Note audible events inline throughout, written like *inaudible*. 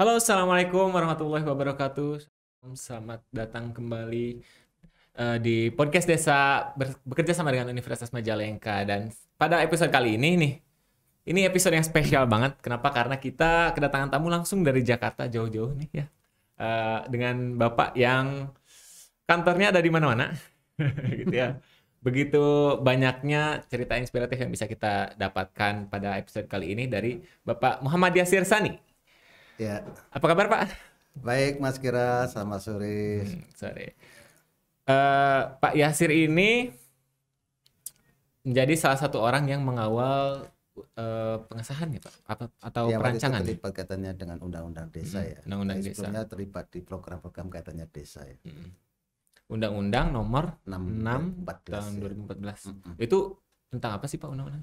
Halo, assalamualaikum warahmatullahi wabarakatuh. Selamat datang kembali uh, di podcast desa bekerja sama dengan Universitas Majalengka dan pada episode kali ini nih, ini episode yang spesial banget. Kenapa? Karena kita kedatangan tamu langsung dari Jakarta jauh-jauh nih ya, uh, dengan bapak yang kantornya ada di mana-mana, *laughs* gitu ya. Begitu banyaknya cerita inspiratif yang bisa kita dapatkan pada episode kali ini dari Bapak Muhammad Yasir Sani. Ya, Apa kabar Pak? baik Mas Kira, selamat sore. Hmm, sorry. Eh, Pak Yasir ini menjadi salah satu orang yang mengawal eh, pengesahan ya Pak, apa atau ya, itu perancangan? ya? terlibat kaitannya dengan undang-undang desa Hmm, ya. undang-undang desa. Sebelumnya terlibat di program-program kaitannya desa ya. Hmm. Undang-Undang nomor 6, 6 14 tahun ya. 2014. Mm-mm. Itu tentang apa sih Pak undang-undang?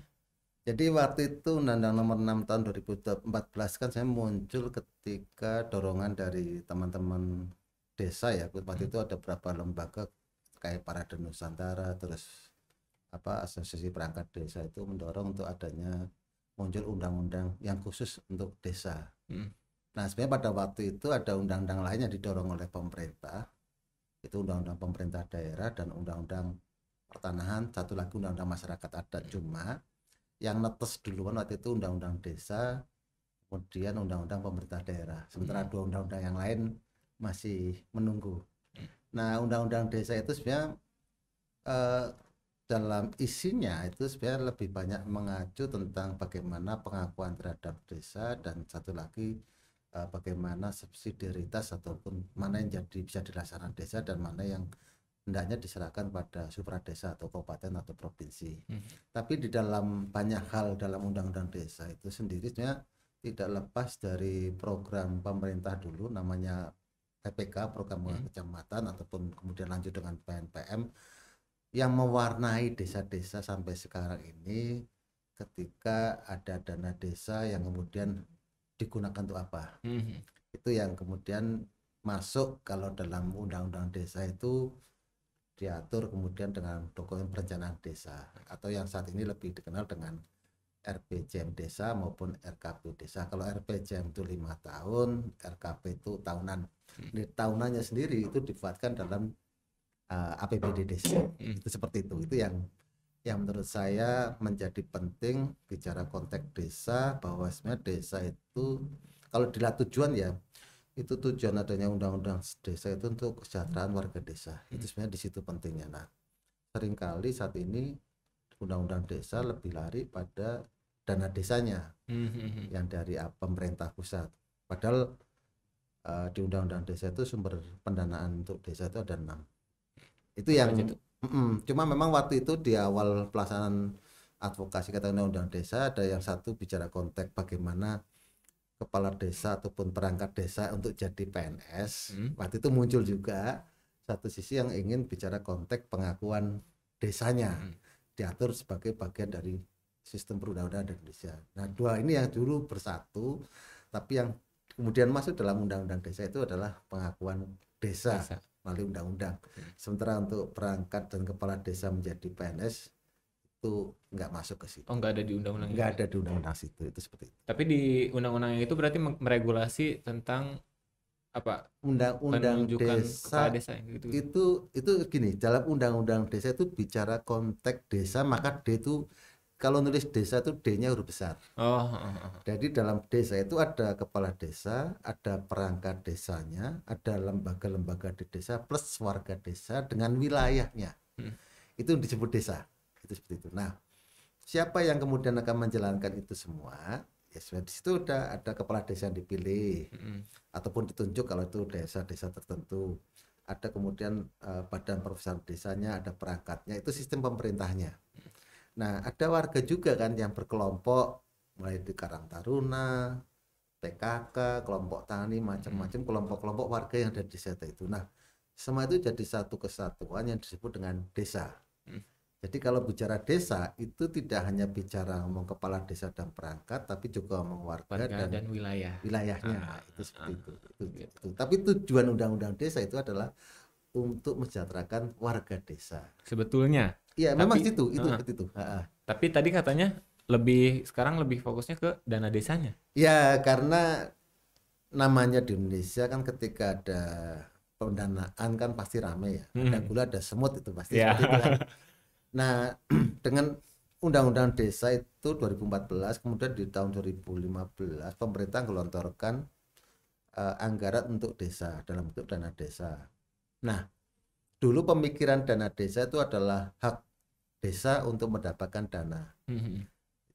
Jadi waktu itu Undang-Undang nomor 6 tahun 2014 kan saya muncul ketika dorongan dari teman-teman desa ya. Waktu itu ada beberapa lembaga kayak Parade Nusantara terus apa asosiasi perangkat desa itu mendorong untuk adanya muncul undang-undang yang khusus untuk desa. Hmm. Nah, sebenarnya pada waktu itu ada undang-undang lain yang didorong oleh pemerintah. Itu undang-undang pemerintah daerah dan undang-undang pertanahan, satu lagi undang-undang masyarakat adat. Cuma yang netes duluan waktu itu undang-undang desa, kemudian undang-undang pemerintah daerah. Sementara Hmm. dua undang-undang yang lain masih menunggu. Nah, undang-undang desa itu sebenarnya eh, dalam isinya itu sebenarnya lebih banyak mengacu tentang bagaimana pengakuan terhadap desa dan satu lagi eh, bagaimana subsidiaritas ataupun mana yang jadi bisa dilaksanakan desa dan mana yang hendaknya diserahkan pada supradesa atau kabupaten atau provinsi. Hmm. Tapi di dalam banyak hal dalam undang-undang desa itu sendiri sebenarnya tidak lepas dari program pemerintah dulu namanya PPK program Hmm. kecamatan ataupun kemudian lanjut dengan PNPM yang mewarnai desa-desa sampai sekarang ini ketika ada dana desa yang kemudian digunakan untuk apa Hmm. itu yang kemudian masuk kalau dalam undang-undang desa itu diatur kemudian dengan dokumen perencanaan desa atau yang saat ini lebih dikenal dengan RPJM desa maupun RKP desa. Kalau RPJM itu lima tahun, RKP itu tahunan. Di tahunannya sendiri itu dibuatkan dalam uh, APBD desa. Hmm. Itu seperti itu. Itu yang yang menurut saya menjadi penting bicara konteks desa bahwa sebenarnya desa itu kalau dilihat tujuan ya itu tujuan adanya undang-undang desa itu untuk kesejahteraan warga desa itu sebenarnya di situ pentingnya nah sering kali saat ini undang-undang desa lebih lari pada dana desanya Hmm, hmm, hmm. yang dari uh, pemerintah pusat padahal uh, di undang-undang desa itu sumber pendanaan untuk desa itu ada enam itu yang tuh? Mm-mm. cuma memang waktu itu di awal pelaksanaan advokasi kata undang-undang desa ada yang satu bicara konteks bagaimana kepala desa ataupun perangkat desa untuk jadi PNS Hmm. waktu itu muncul juga satu sisi yang ingin bicara konteks pengakuan desanya Hmm. diatur sebagai bagian dari sistem perundang-undangan di Indonesia. Nah dua ini yang dulu bersatu tapi yang kemudian masuk dalam undang-undang desa itu adalah pengakuan desa Desa. melalui undang-undang. Hmm. Sementara untuk perangkat dan kepala desa menjadi PNS itu nggak masuk ke situ. Oh nggak ada di undang-undang Nggak ada di undang-undang situ itu seperti itu. Tapi di undang-undang itu berarti meregulasi tentang apa Undang-undang desa desa gitu. itu itu gini dalam undang-undang desa itu bicara konteks desa maka D itu kalau nulis desa itu D-nya huruf besar. Oh. Jadi dalam desa itu ada kepala desa, ada perangkat desanya, ada lembaga-lembaga di desa plus warga desa dengan wilayahnya. Hmm. Itu disebut desa. Itu seperti itu. Nah, siapa yang kemudian akan menjalankan itu semua? Ya sudah di situ ada ada kepala desa yang dipilih Hmm. ataupun ditunjuk kalau itu desa-desa tertentu. Ada kemudian eh, badan profesional desanya, ada perangkatnya, itu sistem pemerintahnya. Nah, ada warga juga kan yang berkelompok mulai di Karang Taruna, PKK, kelompok tani, macam-macam kelompok-kelompok warga yang ada di desa itu. Nah, semua itu jadi satu kesatuan yang disebut dengan desa. Hmm. Jadi kalau bicara desa itu tidak hanya bicara ngomong kepala desa dan perangkat, tapi juga ngomong warga, Warga dan dan wilayah. wilayahnya Ah, itu seperti ah, itu. Itu, gitu. itu. Tapi tujuan undang-undang desa itu adalah untuk mensejahterakan warga desa. Sebetulnya. Iya, memang situ itu ah. seperti itu. Ha, ha. Tapi tadi katanya lebih sekarang lebih fokusnya ke dana desanya. Ya, karena namanya di Indonesia kan ketika ada pendanaan kan pasti rame ya. Ada Hmm. gula, ada semut itu pasti Ya. seperti itu kan. *laughs* Nah, *clears throat* dengan Undang-Undang Desa itu 2014, kemudian di tahun 2015 pemerintah gelontorkan eh, anggaran untuk desa dalam bentuk dana desa. Nah, dulu pemikiran dana desa itu adalah hak desa untuk mendapatkan dana. Mhm.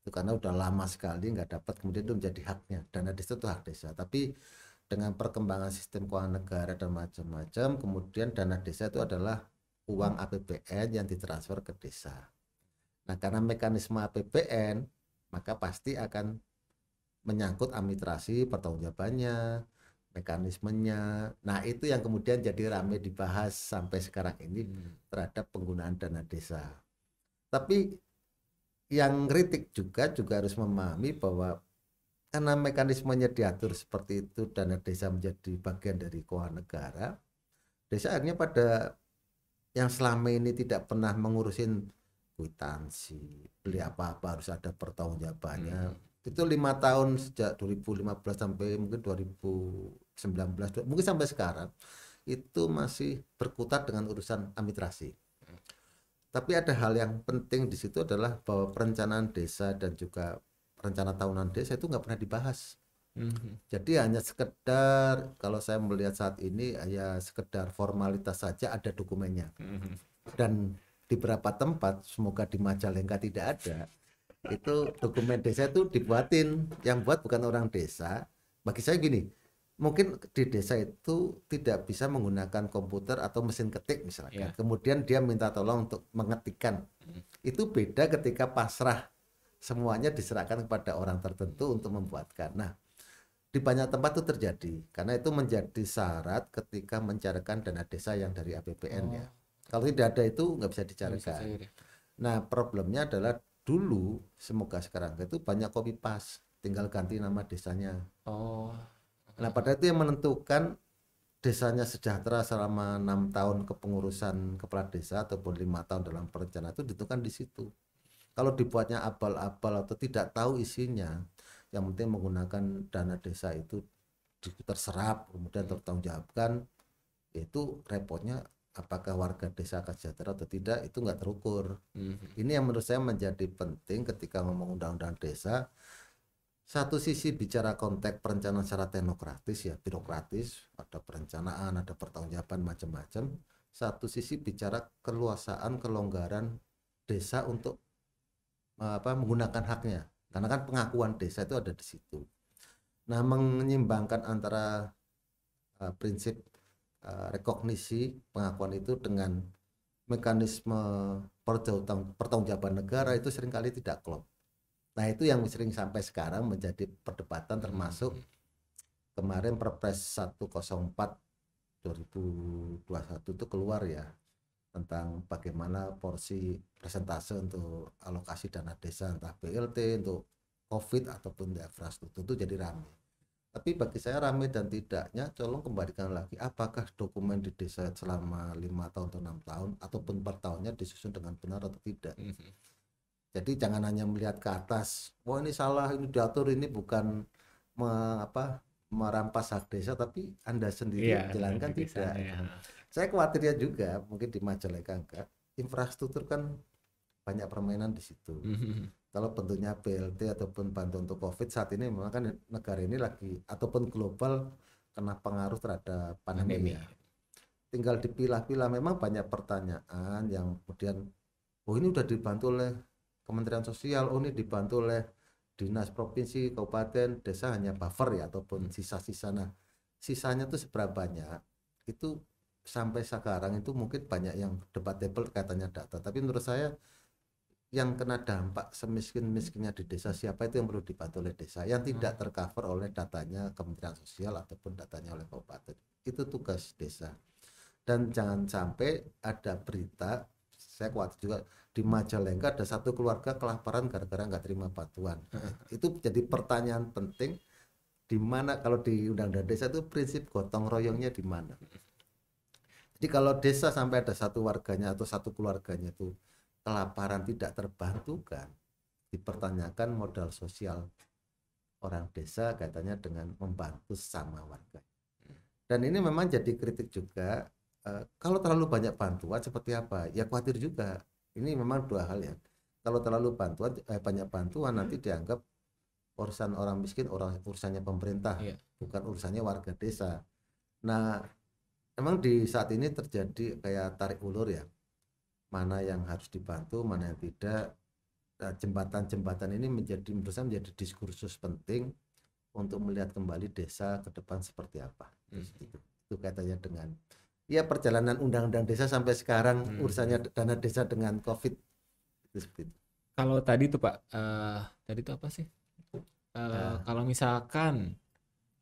Itu karena udah lama sekali nggak dapat, kemudian itu menjadi haknya. Dana desa itu hak desa. Tapi dengan perkembangan sistem keuangan negara dan macam-macam, kemudian dana desa itu adalah uang APBN yang ditransfer ke desa. Nah, karena mekanisme APBN, maka pasti akan menyangkut administrasi, pertanggungjawabannya, mekanismenya. Nah, itu yang kemudian jadi ramai dibahas sampai sekarang ini Hmm. terhadap penggunaan dana desa. Tapi yang kritik juga juga harus memahami bahwa karena mekanismenya diatur seperti itu dana desa menjadi bagian dari keuangan negara, desa akhirnya pada yang selama ini tidak pernah mengurusin kwitansi, beli apa-apa harus ada pertanggungjawabannya. Itu lima tahun sejak 2015 sampai mungkin 2019, mungkin sampai sekarang itu masih berkutat dengan urusan administrasi. Tapi ada hal yang penting di situ adalah bahwa perencanaan desa dan juga rencana tahunan desa itu nggak pernah dibahas. Mhm. Jadi hanya sekedar kalau saya melihat saat ini ya sekedar formalitas saja ada dokumennya. Mhm. Dan di beberapa tempat, semoga di Majalengka tidak ada, itu dokumen desa itu dibuatin. Yang buat bukan orang desa. Bagi saya gini, mungkin di desa itu tidak bisa menggunakan komputer atau mesin ketik misalnya. Iya. Kemudian dia minta tolong untuk mengetikkan. Itu beda ketika pasrah semuanya diserahkan kepada orang tertentu untuk membuatkan. Nah, di banyak tempat itu terjadi karena itu menjadi syarat ketika mencarikan dana desa yang dari APBN ya. Kalau tidak ada itu nggak bisa bisa dicarikan. cair ya. Nah, problemnya adalah dulu semoga sekarang itu banyak copy paste, tinggal ganti nama desanya. Oh. Nah, pada itu yang menentukan desanya sejahtera selama enam tahun kepengurusan kepala desa ataupun lima tahun dalam perencanaan itu ditentukan di situ. Kalau dibuatnya abal-abal atau tidak tahu isinya, yang penting menggunakan dana desa itu terserap kemudian tertanggungjawabkan, itu repotnya apakah warga desa akan sejahtera atau tidak itu nggak terukur. Mhm. Ini yang menurut saya menjadi penting ketika ngomong undang-undang desa. Satu sisi bicara konteks perencanaan secara teknokratis ya, birokratis, ada perencanaan, ada pertanggungjawaban macam-macam. Satu sisi bicara keluasaan, kelonggaran desa untuk apa menggunakan haknya. Karena kan pengakuan desa itu ada di situ. Nah, menyimbangkan antara eh, prinsip eh, rekognisi pengakuan itu dengan mekanisme pertanggung- pertanggungjawaban negara itu sering kali tidak klop. Nah itu yang sering sampai sekarang menjadi perdebatan termasuk kemarin Perpres 104 2021 itu keluar ya tentang bagaimana porsi persentase untuk alokasi dana desa entah BLT untuk COVID ataupun infrastruktur itu jadi ramai. Tapi bagi saya ramai dan tidaknya, tolong kembalikan lagi apakah dokumen di desa selama lima tahun atau enam tahun ataupun per tahunnya disusun dengan benar atau tidak. Mhm. Jadi jangan hanya melihat ke atas, wah ini salah, ini diatur, ini bukan me- apa merampas hak desa, tapi anda sendiri Iya, menjalankan di tidak. ya. Saya khawatirnya juga, mungkin di Majalengka enggak, infrastruktur kan banyak permainan di situ. Mhm. Kalau bentuknya BLT ataupun bantuan untuk COVID saat ini memang kan negara ini lagi ataupun global kena pengaruh terhadap pandemi, Pandemi. ya. Tinggal dipilah-pilah memang banyak pertanyaan yang kemudian oh ini udah dibantu oleh Kementerian Sosial, oh ini dibantu oleh dinas provinsi, kabupaten, desa hanya buffer ya ataupun sisa-sisa. Nah, sisanya tuh seberapa banyak? Itu sampai sekarang itu mungkin banyak yang debatable katanya data, tapi menurut saya yang kena dampak semiskin-miskinnya di desa siapa itu yang perlu dibantu oleh desa? Yang tidak tercover oleh datanya Kementerian Sosial ataupun datanya oleh kabupaten. Itu tugas desa. Dan jangan sampai ada berita saya khawatir juga di Majalengka ada satu keluarga kelaparan gara-gara nggak terima bantuan. Itu jadi pertanyaan penting di mana kalau di undang-undang desa itu prinsip gotong royongnya di mana jadi kalau desa sampai ada satu warganya atau satu keluarganya itu kelaparan tidak terbantukan dipertanyakan modal sosial orang desa kaitannya dengan membantu sama warga. Dan ini memang jadi kritik juga eh, kalau terlalu banyak bantuan seperti apa? Ya khawatir juga. Ini memang dua hal ya. Kalau terlalu bantuan eh, banyak bantuan nanti dianggap urusan orang miskin orang urusannya pemerintah, Iya. bukan urusannya warga desa. Nah, emang di saat ini terjadi kayak tarik ulur ya. Mana yang harus dibantu, mana yang tidak. Nah, jembatan-jembatan ini menjadi menurut saya menjadi diskursus penting untuk melihat kembali desa ke depan seperti apa. Hmm. Itu, itu kaitannya dengan ya perjalanan undang-undang desa sampai sekarang Hmm. urusannya dana desa dengan covid itu seperti itu. Kalau tadi tuh Pak, eh tadi tuh apa sih? Eh, Ah. Kalau misalkan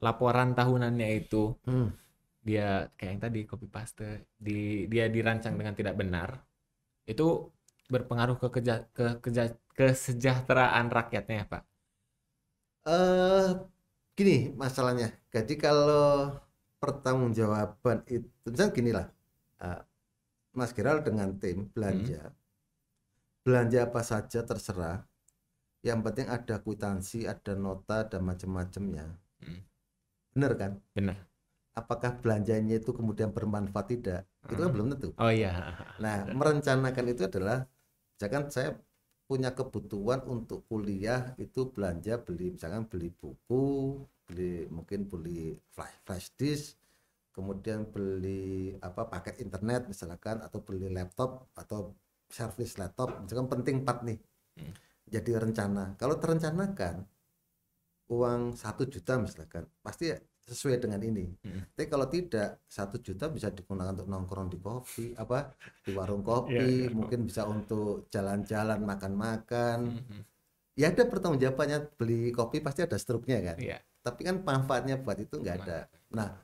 laporan tahunannya itu Hmm. Dia kayak yang tadi copy paste, di dia dirancang dengan tidak benar, itu berpengaruh ke keja- ke keja- kesejahteraan rakyatnya Pak. eh gini masalahnya. Jadi kalau pertanggungjawaban itu misalnya gini lah. eh, Mas Geral dengan tim belanja belanja apa saja terserah. Yang penting ada kwitansi, ada nota, ada macam-macamnya. Hmm. Bener kan? Bener. Apakah belanjanya itu kemudian bermanfaat tidak? Itu kan Hmm. belum tentu. Oh iya. Nah, *laughs* merencanakan itu adalah misalkan saya punya kebutuhan untuk kuliah itu belanja beli misalkan beli buku, beli mungkin beli flash, flash disk, kemudian beli apa paket internet misalkan atau beli laptop atau servis laptop misalkan penting empat nih. Hmm. Jadi rencana. Kalau terencanakan uang satu juta misalkan pasti sesuai dengan ini. Hmm. Tapi kalau tidak satu juta bisa digunakan untuk nongkrong di kopi apa di warung kopi, iya. mungkin bisa untuk jalan-jalan makan-makan. Mhm. Ya ada pertanggungjawabannya beli kopi pasti ada struknya kan. Iya. Tapi kan manfaatnya buat itu nggak ada. Nah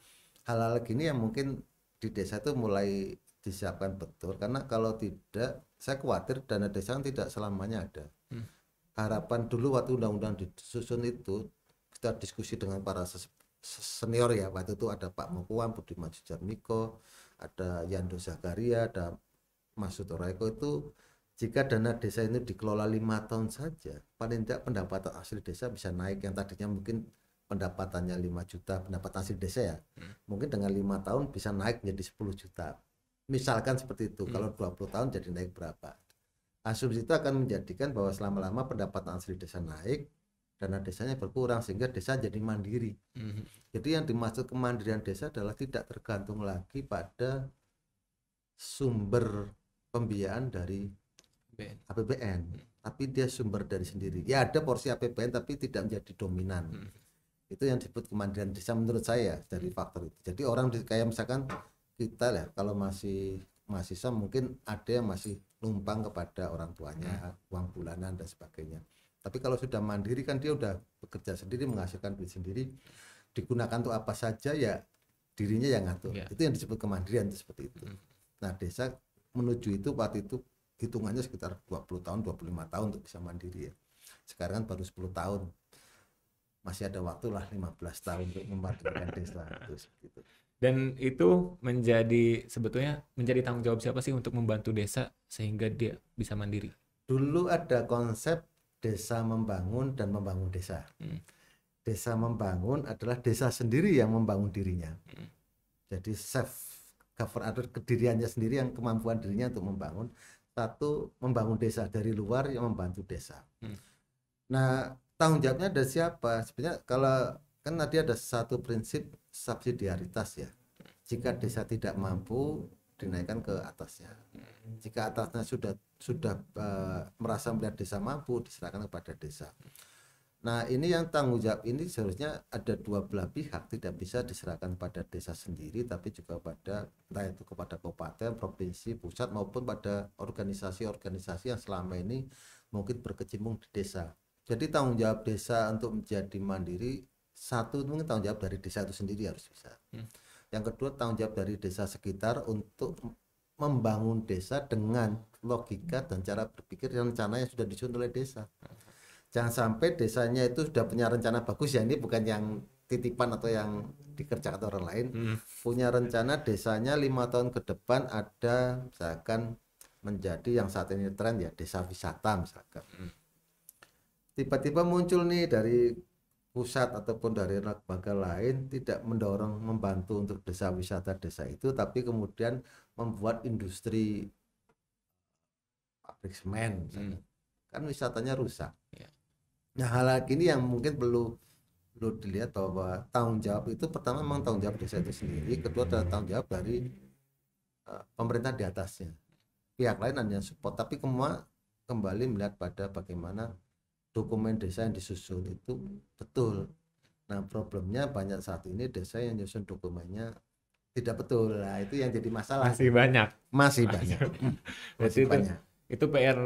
hal-hal gini yang mungkin di desa itu mulai disiapkan betul karena kalau tidak saya khawatir dana desa kan tidak selamanya ada. Hmm. Harapan dulu waktu undang-undang disusun itu kita diskusi dengan para senior ya waktu itu ada Pak Mukuam, Budiman Sujarmiko, ada Yando Zakaria, ada Mas Sutoraiko itu jika dana desa ini dikelola lima tahun saja, paling tidak pendapatan asli desa bisa naik yang tadinya mungkin pendapatannya 5 juta pendapatan asli desa ya, Hmm. mungkin dengan lima tahun bisa naik menjadi 10 juta. Misalkan seperti itu, Hmm. kalau 20 tahun jadi naik berapa? Asumsi itu akan menjadikan bahwa selama-lama pendapatan asli desa naik, dana desanya berkurang sehingga desa jadi mandiri. Mhm. Jadi yang dimaksud kemandirian desa adalah tidak tergantung lagi pada sumber pembiayaan dari Ben. APBN, tapi dia sumber dari sendiri. Ya ada porsi APBN tapi tidak menjadi dominan. Hmm. Itu yang disebut kemandirian desa menurut saya dari faktor itu. Jadi orang di- kayak misalkan kita ya kalau masih mahasiswa mungkin ada yang masih numpang kepada orang tuanya uang bulanan dan sebagainya. Tapi kalau sudah mandiri kan dia udah bekerja sendiri menghasilkan duit sendiri digunakan untuk apa saja ya dirinya yang ngatur. Iya. Itu yang disebut kemandirian itu seperti itu. Hmm. Nah, desa menuju itu waktu itu hitungannya sekitar 20 tahun, 25 tahun untuk bisa mandiri ya. Sekarang kan baru 10 tahun. Masih ada waktu lah 15 tahun untuk memandirikan desa itu gitu. Dan itu menjadi sebetulnya menjadi tanggung jawab siapa sih untuk membantu desa sehingga dia bisa mandiri? Dulu ada konsep desa membangun dan membangun desa. Hmm. Desa membangun adalah desa sendiri yang membangun dirinya. Hmm. Jadi self govern atau kediriannya sendiri yang kemampuan dirinya untuk membangun. Satu membangun desa dari luar yang membantu desa. Hmm. Nah tanggung jawabnya ada siapa? Sebenarnya kalau kan tadi ada satu prinsip subsidiaritas ya. Jika desa tidak mampu dinaikkan ke atasnya. Jika atasnya sudah sudah eh, merasa melihat desa mampu diserahkan kepada desa. Nah ini yang tanggung jawab ini seharusnya ada dua belah pihak tidak bisa diserahkan pada desa sendiri tapi juga pada entah itu kepada kabupaten, provinsi, pusat maupun pada organisasi-organisasi yang selama ini mungkin berkecimpung di desa. Jadi tanggung jawab desa untuk menjadi mandiri satu mungkin tanggung jawab dari desa itu sendiri harus bisa. Hmm. Yang kedua tanggung jawab dari desa sekitar untuk membangun desa dengan logika dan cara berpikir rencana yang sudah disusun oleh desa. Jangan sampai desanya itu sudah punya rencana bagus ya ini bukan yang titipan atau yang dikerjakan orang lain Hmm. punya rencana desanya lima tahun ke depan ada misalkan menjadi yang saat ini tren ya desa wisata misalkan Hmm. tiba-tiba muncul nih dari pusat ataupun dari lembaga lain tidak mendorong membantu untuk desa wisata desa itu tapi kemudian membuat industri pabrik semen misalnya. kan wisatanya rusak Ya. nah hal ini yang mungkin perlu perlu dilihat bahwa tanggung jawab itu pertama memang tanggung jawab desa itu sendiri kedua adalah tanggung jawab dari uh, pemerintah di atasnya pihak lain hanya support tapi semua kembali melihat pada bagaimana dokumen desa yang disusun itu betul. Nah problemnya banyak saat ini desa yang nyusun dokumennya tidak betul. Nah itu yang jadi masalah. Masih banyak. Masih banyak. Masih itu, banyak. itu PR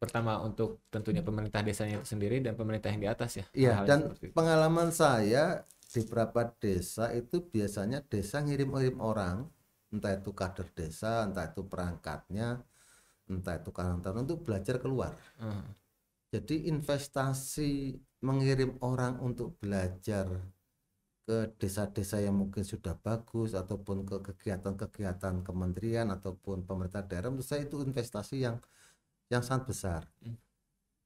pertama untuk tentunya pemerintah desanya itu sendiri dan pemerintah yang di atas ya. Iya dan pengalaman saya di beberapa desa itu biasanya desa ngirim-ngirim orang entah itu kader desa, entah itu perangkatnya, entah itu karantina untuk belajar keluar. Hmm. Jadi investasi mengirim orang untuk belajar ke desa-desa yang mungkin sudah bagus ataupun ke kegiatan-kegiatan kementerian ataupun pemerintah daerah menurut saya itu investasi yang yang sangat besar. Hmm.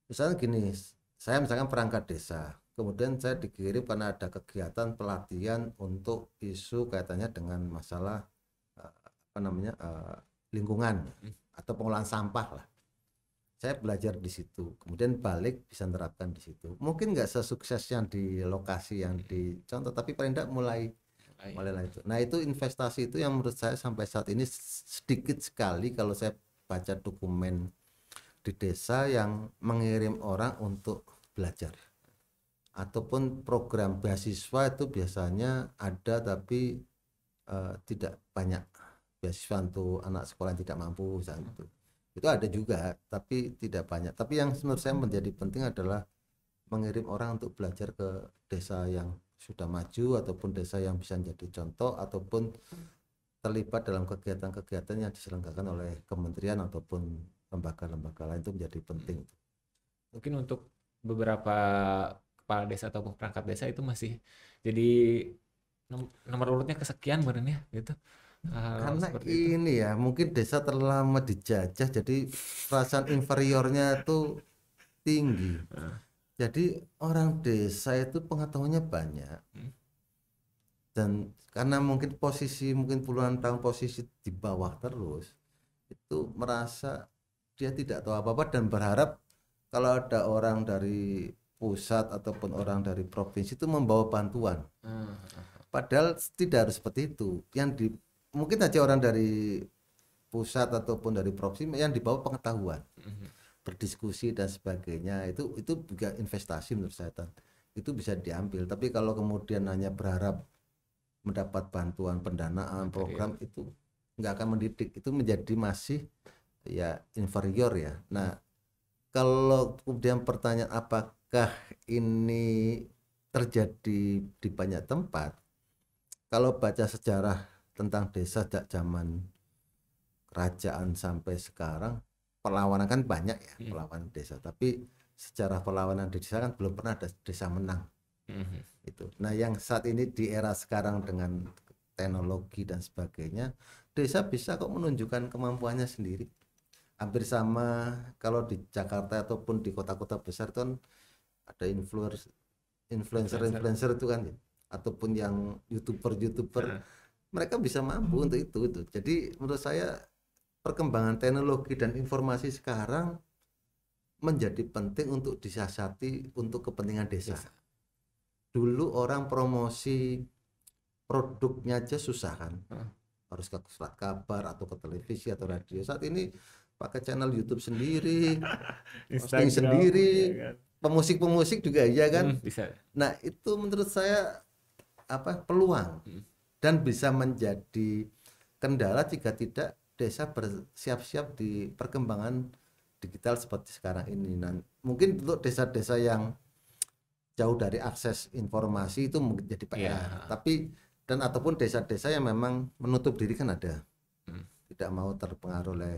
Misalnya gini, saya misalkan perangkat desa, kemudian saya dikirim karena ada kegiatan pelatihan untuk isu kaitannya dengan masalah eh, apa namanya eh, lingkungan Hmm. atau pengolahan sampah lah saya belajar di situ kemudian balik bisa menerapkan di situ. Mungkin nggak sesukses yang di lokasi yang di contoh tapi paling tidak mulai mulai. lah itu. Nah itu investasi itu yang menurut saya sampai saat ini sedikit sekali kalau saya baca dokumen di desa yang mengirim orang untuk belajar. Ataupun program beasiswa itu biasanya ada tapi eh, tidak banyak beasiswa untuk anak sekolah yang tidak mampu misalnya itu itu ada juga tapi tidak banyak tapi yang menurut saya menjadi penting adalah mengirim orang untuk belajar ke desa yang sudah maju ataupun desa yang bisa menjadi contoh ataupun terlibat dalam kegiatan-kegiatan yang diselenggarakan oleh kementerian ataupun lembaga-lembaga lain itu menjadi penting Mungkin untuk beberapa kepala desa ataupun perangkat desa itu masih jadi nom- nomor urutnya kesekian badan ya gitu. Hal karena seperti itu. ini ya mungkin desa terlalu lama dijajah jadi perasaan inferiornya itu tinggi jadi orang desa itu pengetahuannya banyak Hmm. dan karena mungkin posisi mungkin puluhan tahun posisi di bawah terus itu merasa dia tidak tahu apa-apa dan berharap kalau ada orang dari pusat ataupun orang dari provinsi itu membawa bantuan Ah, Padahal tidak harus seperti itu. Yang di mungkin aja orang dari pusat ataupun dari provinsi yang dibawa pengetahuan, mhm. berdiskusi dan sebagainya. Itu itu juga investasi menurut saya. Tan. Itu bisa diambil. Tapi kalau kemudian hanya berharap mendapat bantuan pendanaan program itu nggak akan mendidik. Itu menjadi masih ya inferior ya. Nah, kalau kemudian pertanyaan apakah ini terjadi di banyak tempat kalau baca sejarah tentang desa sejak zaman kerajaan sampai sekarang perlawanan kan banyak ya Hmm. perlawanan desa. Tapi sejarah perlawanan di desa kan belum pernah ada desa menang. Mhm. itu. Nah yang saat ini di era sekarang dengan teknologi dan sebagainya desa bisa kok menunjukkan kemampuannya sendiri. Hampir sama kalau di Jakarta ataupun di kota-kota besar itu kan ada influencer influencer influencer. itu kan ya. ataupun yang youtuber youtuber Nah, mereka bisa mampu untuk itu itu jadi menurut saya perkembangan teknologi dan informasi sekarang menjadi penting untuk disiasati untuk kepentingan desa Desa. dulu orang promosi produknya aja susah kan Heeh. harus ke surat kabar atau ke televisi atau radio saat ini pakai channel YouTube sendiri *laughs* Instagram, sendiri. ya kan? pemusik-pemusik juga iya kan Hmm, bisa. Nah, itu menurut saya apa peluang Hmm. Dan bisa menjadi kendala jika tidak desa bersiap-siap di perkembangan digital seperti sekarang ini. Nah, mungkin untuk desa-desa yang jauh dari akses informasi itu mungkin jadi PR. Iya. Tapi dan ataupun desa-desa yang memang menutup diri kan ada. Hmm. Tidak mau terpengaruh oleh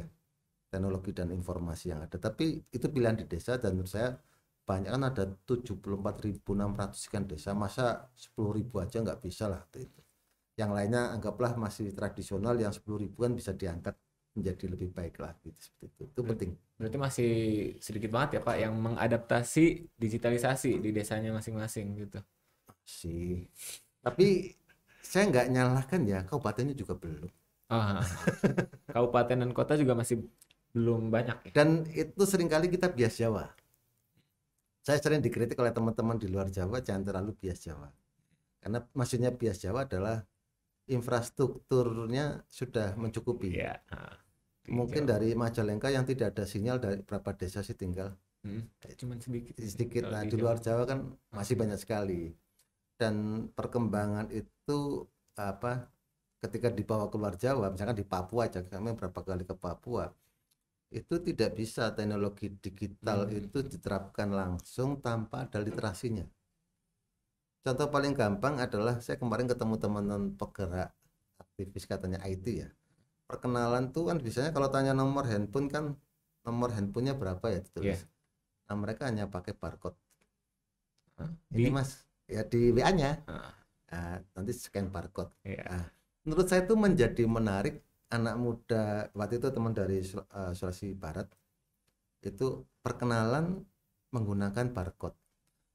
teknologi dan informasi yang ada. Tapi itu pilihan di desa dan menurut saya banyak kan ada 74.600 sekian desa masa 10.000 aja nggak bisa lah itu yang lainnya anggaplah masih tradisional yang 10.000 kan bisa diangkat menjadi lebih baik lagi seperti itu. Itu penting. Berarti masih sedikit banget ya Pak yang mengadaptasi digitalisasi di desanya masing-masing gitu. sih tapi saya nggak nyalahkan ya kabupatennya juga belum. Ah, kabupaten dan kota juga masih belum banyak ya. dan itu sering kali kita bias Jawa. Saya sering dikritik oleh teman-teman di luar Jawa jangan terlalu bias Jawa. Karena maksudnya bias Jawa adalah infrastrukturnya sudah mencukupi Iya. ah, di mungkin Jawa. dari Majalengka yang tidak ada sinyal dari berapa desa sih tinggal Hmm, cuman sedikit. sedikit nah di luar Jawa. Jawa kan masih banyak sekali dan perkembangan itu apa ketika dibawa keluar Jawa misalkan di Papua aja kami berapa kali ke Papua itu tidak bisa teknologi digital Hmm. itu diterapkan langsung tanpa ada literasinya contoh paling gampang adalah saya kemarin ketemu teman-teman penggerak aktivis katanya IT ya. Perkenalan tuh kan biasanya kalau tanya nomor handphone kan nomor handphonenya berapa ya ditulis. Iya. nah mereka hanya pakai barcode. Ini Di- mas ya di WA-nya Ah, Nah, nanti scan barcode. Iya. menurut saya itu menjadi menarik anak muda waktu itu teman dari eh, Sulawesi Barat itu perkenalan menggunakan barcode.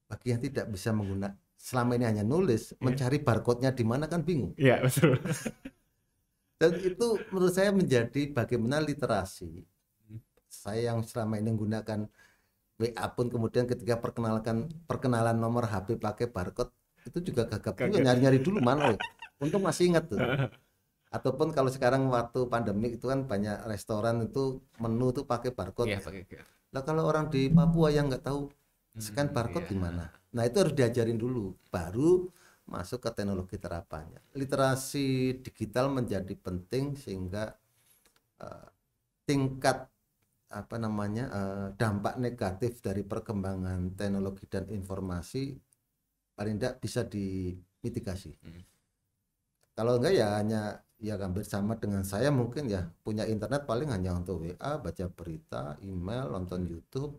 Bagi yang tidak bisa menggunakan selama ini hanya nulis Iya. mencari barcode-nya di mana kan bingung Iya, betul. *laughs* dan itu menurut saya menjadi bagaimana literasi Hmm. saya yang selama ini menggunakan WA pun kemudian ketika perkenalkan perkenalan nomor HP pakai barcode itu juga gagap juga nyari-nyari dulu mana weh. untung masih ingat tuh *laughs* ataupun kalau sekarang waktu pandemi itu kan banyak restoran itu menu tuh pakai barcode Iya, pakai lah kalau orang di Papua yang nggak tahu scan Hmm, barcode iya. gimana? Nah itu harus diajarin dulu baru masuk ke teknologi terapannya literasi digital menjadi penting sehingga eh, tingkat apa namanya eh, dampak negatif dari perkembangan teknologi dan informasi paling tidak bisa dimitigasi. Hmm. kalau enggak ya hanya ya hampir sama dengan saya mungkin ya punya internet paling hanya untuk WA baca berita email nonton YouTube.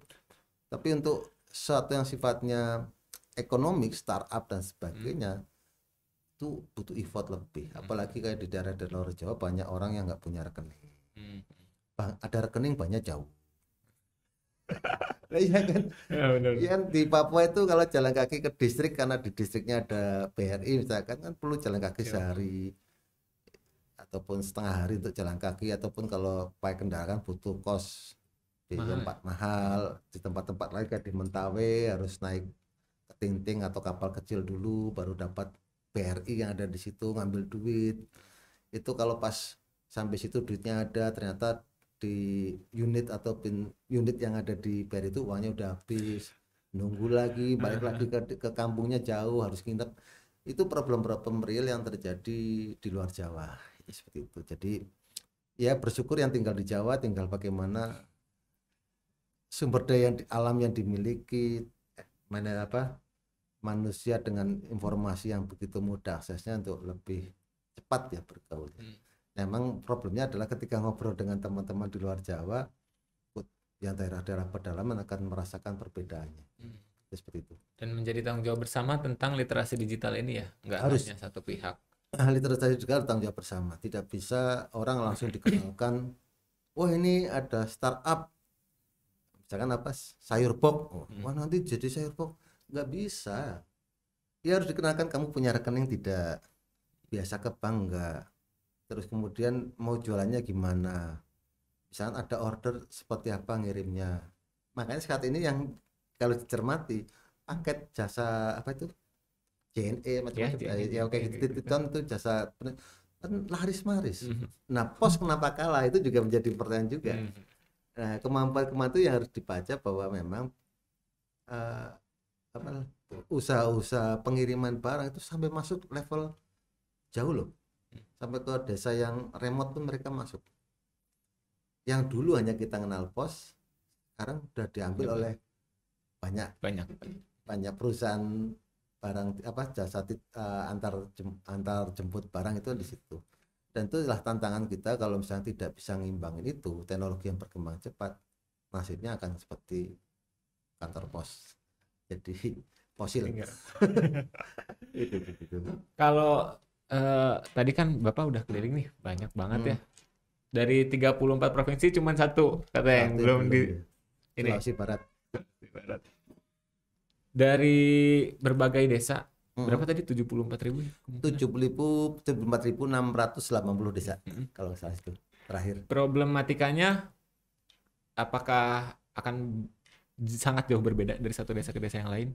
Tapi untuk sesuatu yang sifatnya ekonomik startup dan sebagainya itu butuh effort lebih. Apalagi kayak di daerah-daerah luar Jawa banyak orang yang nggak punya rekening. Hmm. Bang, ada rekening banyak jauh. *laughs* Lah iya kan? Ya, benar. Iya kan? Di Papua itu kalau jalan kaki ke distrik karena di distriknya ada BRI misalkan kan perlu jalan kaki Iya. sehari ataupun setengah hari untuk jalan kaki ataupun kalau pakai kendaraan butuh kos di Mahal. tempat mahal di tempat-tempat lain kayak di Mentawai harus naik ke Tinting atau kapal kecil dulu baru dapat BRI yang ada di situ ngambil duit. Itu kalau pas sampai situ duitnya ada ternyata di unit atau pin unit yang ada di BRI itu uangnya udah habis. Nunggu lagi balik lagi ke, ke kampungnya jauh harus nginep. Itu problem-problem real yang terjadi di luar Jawa itu seperti itu. Jadi ya bersyukur yang tinggal di Jawa tinggal bagaimana sumber daya yang di- alam yang dimiliki mana apa manusia dengan informasi yang begitu mudah aksesnya untuk lebih cepat ya bergaul. Hmm. Memang problemnya adalah ketika ngobrol dengan teman-teman di luar Jawa, yang daerah-daerah pedalaman akan merasakan perbedaannya. Hmm. Ya, seperti itu. Dan menjadi tanggung jawab bersama tentang literasi digital ini ya, nggak Harus. hanya satu pihak. Ahli literasi juga bertanggung jawab bersama. Tidak bisa orang langsung dikenalkan, *clears throat* wah ini ada startup, misalkan apa sayur box, oh, Hmm. wah nanti jadi sayur box, nggak bisa. Ya harus dikenalkan kamu punya rekening tidak, biasa ke bank nggak, terus kemudian mau jualannya gimana, misalkan ada order seperti apa ngirimnya. Makanya saat ini yang kalau dicermati paket jasa apa itu JNE macam-macam JNE, ya, ya oke kan itu jasa pen- kan laris maris. Hmm. Nah pos kenapa kalah itu juga menjadi pertanyaan juga. Hmm. Nah kemampuan-kemampuan itu yang harus dibaca bahwa memang eh, apa usaha-usaha pengiriman barang itu sampai masuk level jauh loh, sampai ke desa yang remote pun mereka masuk. Yang dulu hanya kita kenal pos, sekarang sudah diambil Betul. oleh banyak Banyak. banyak perusahaan barang apa jasa tit- eh, antar jem- antar jemput barang itu di situ dan itu adalah tantangan kita kalau misalnya tidak bisa ngimbangin itu teknologi yang berkembang cepat nasibnya akan seperti kantor pos jadi *laughs* fosil *laughs* itu. Kalau eh, tadi kan Bapak udah keliling nih, banyak banget Hmm. ya. Dari 34 provinsi cuma satu kata yang belum di ya. ini Sulawesi Barat Barat. Dari berbagai desa. Berapa tadi 74 ribu ya? tujuh ribu empat ribu enam ratus delapan puluh desa Mm. kalau nggak salah itu terakhir Problematikanya apakah akan sangat jauh berbeda dari satu desa ke desa yang lain?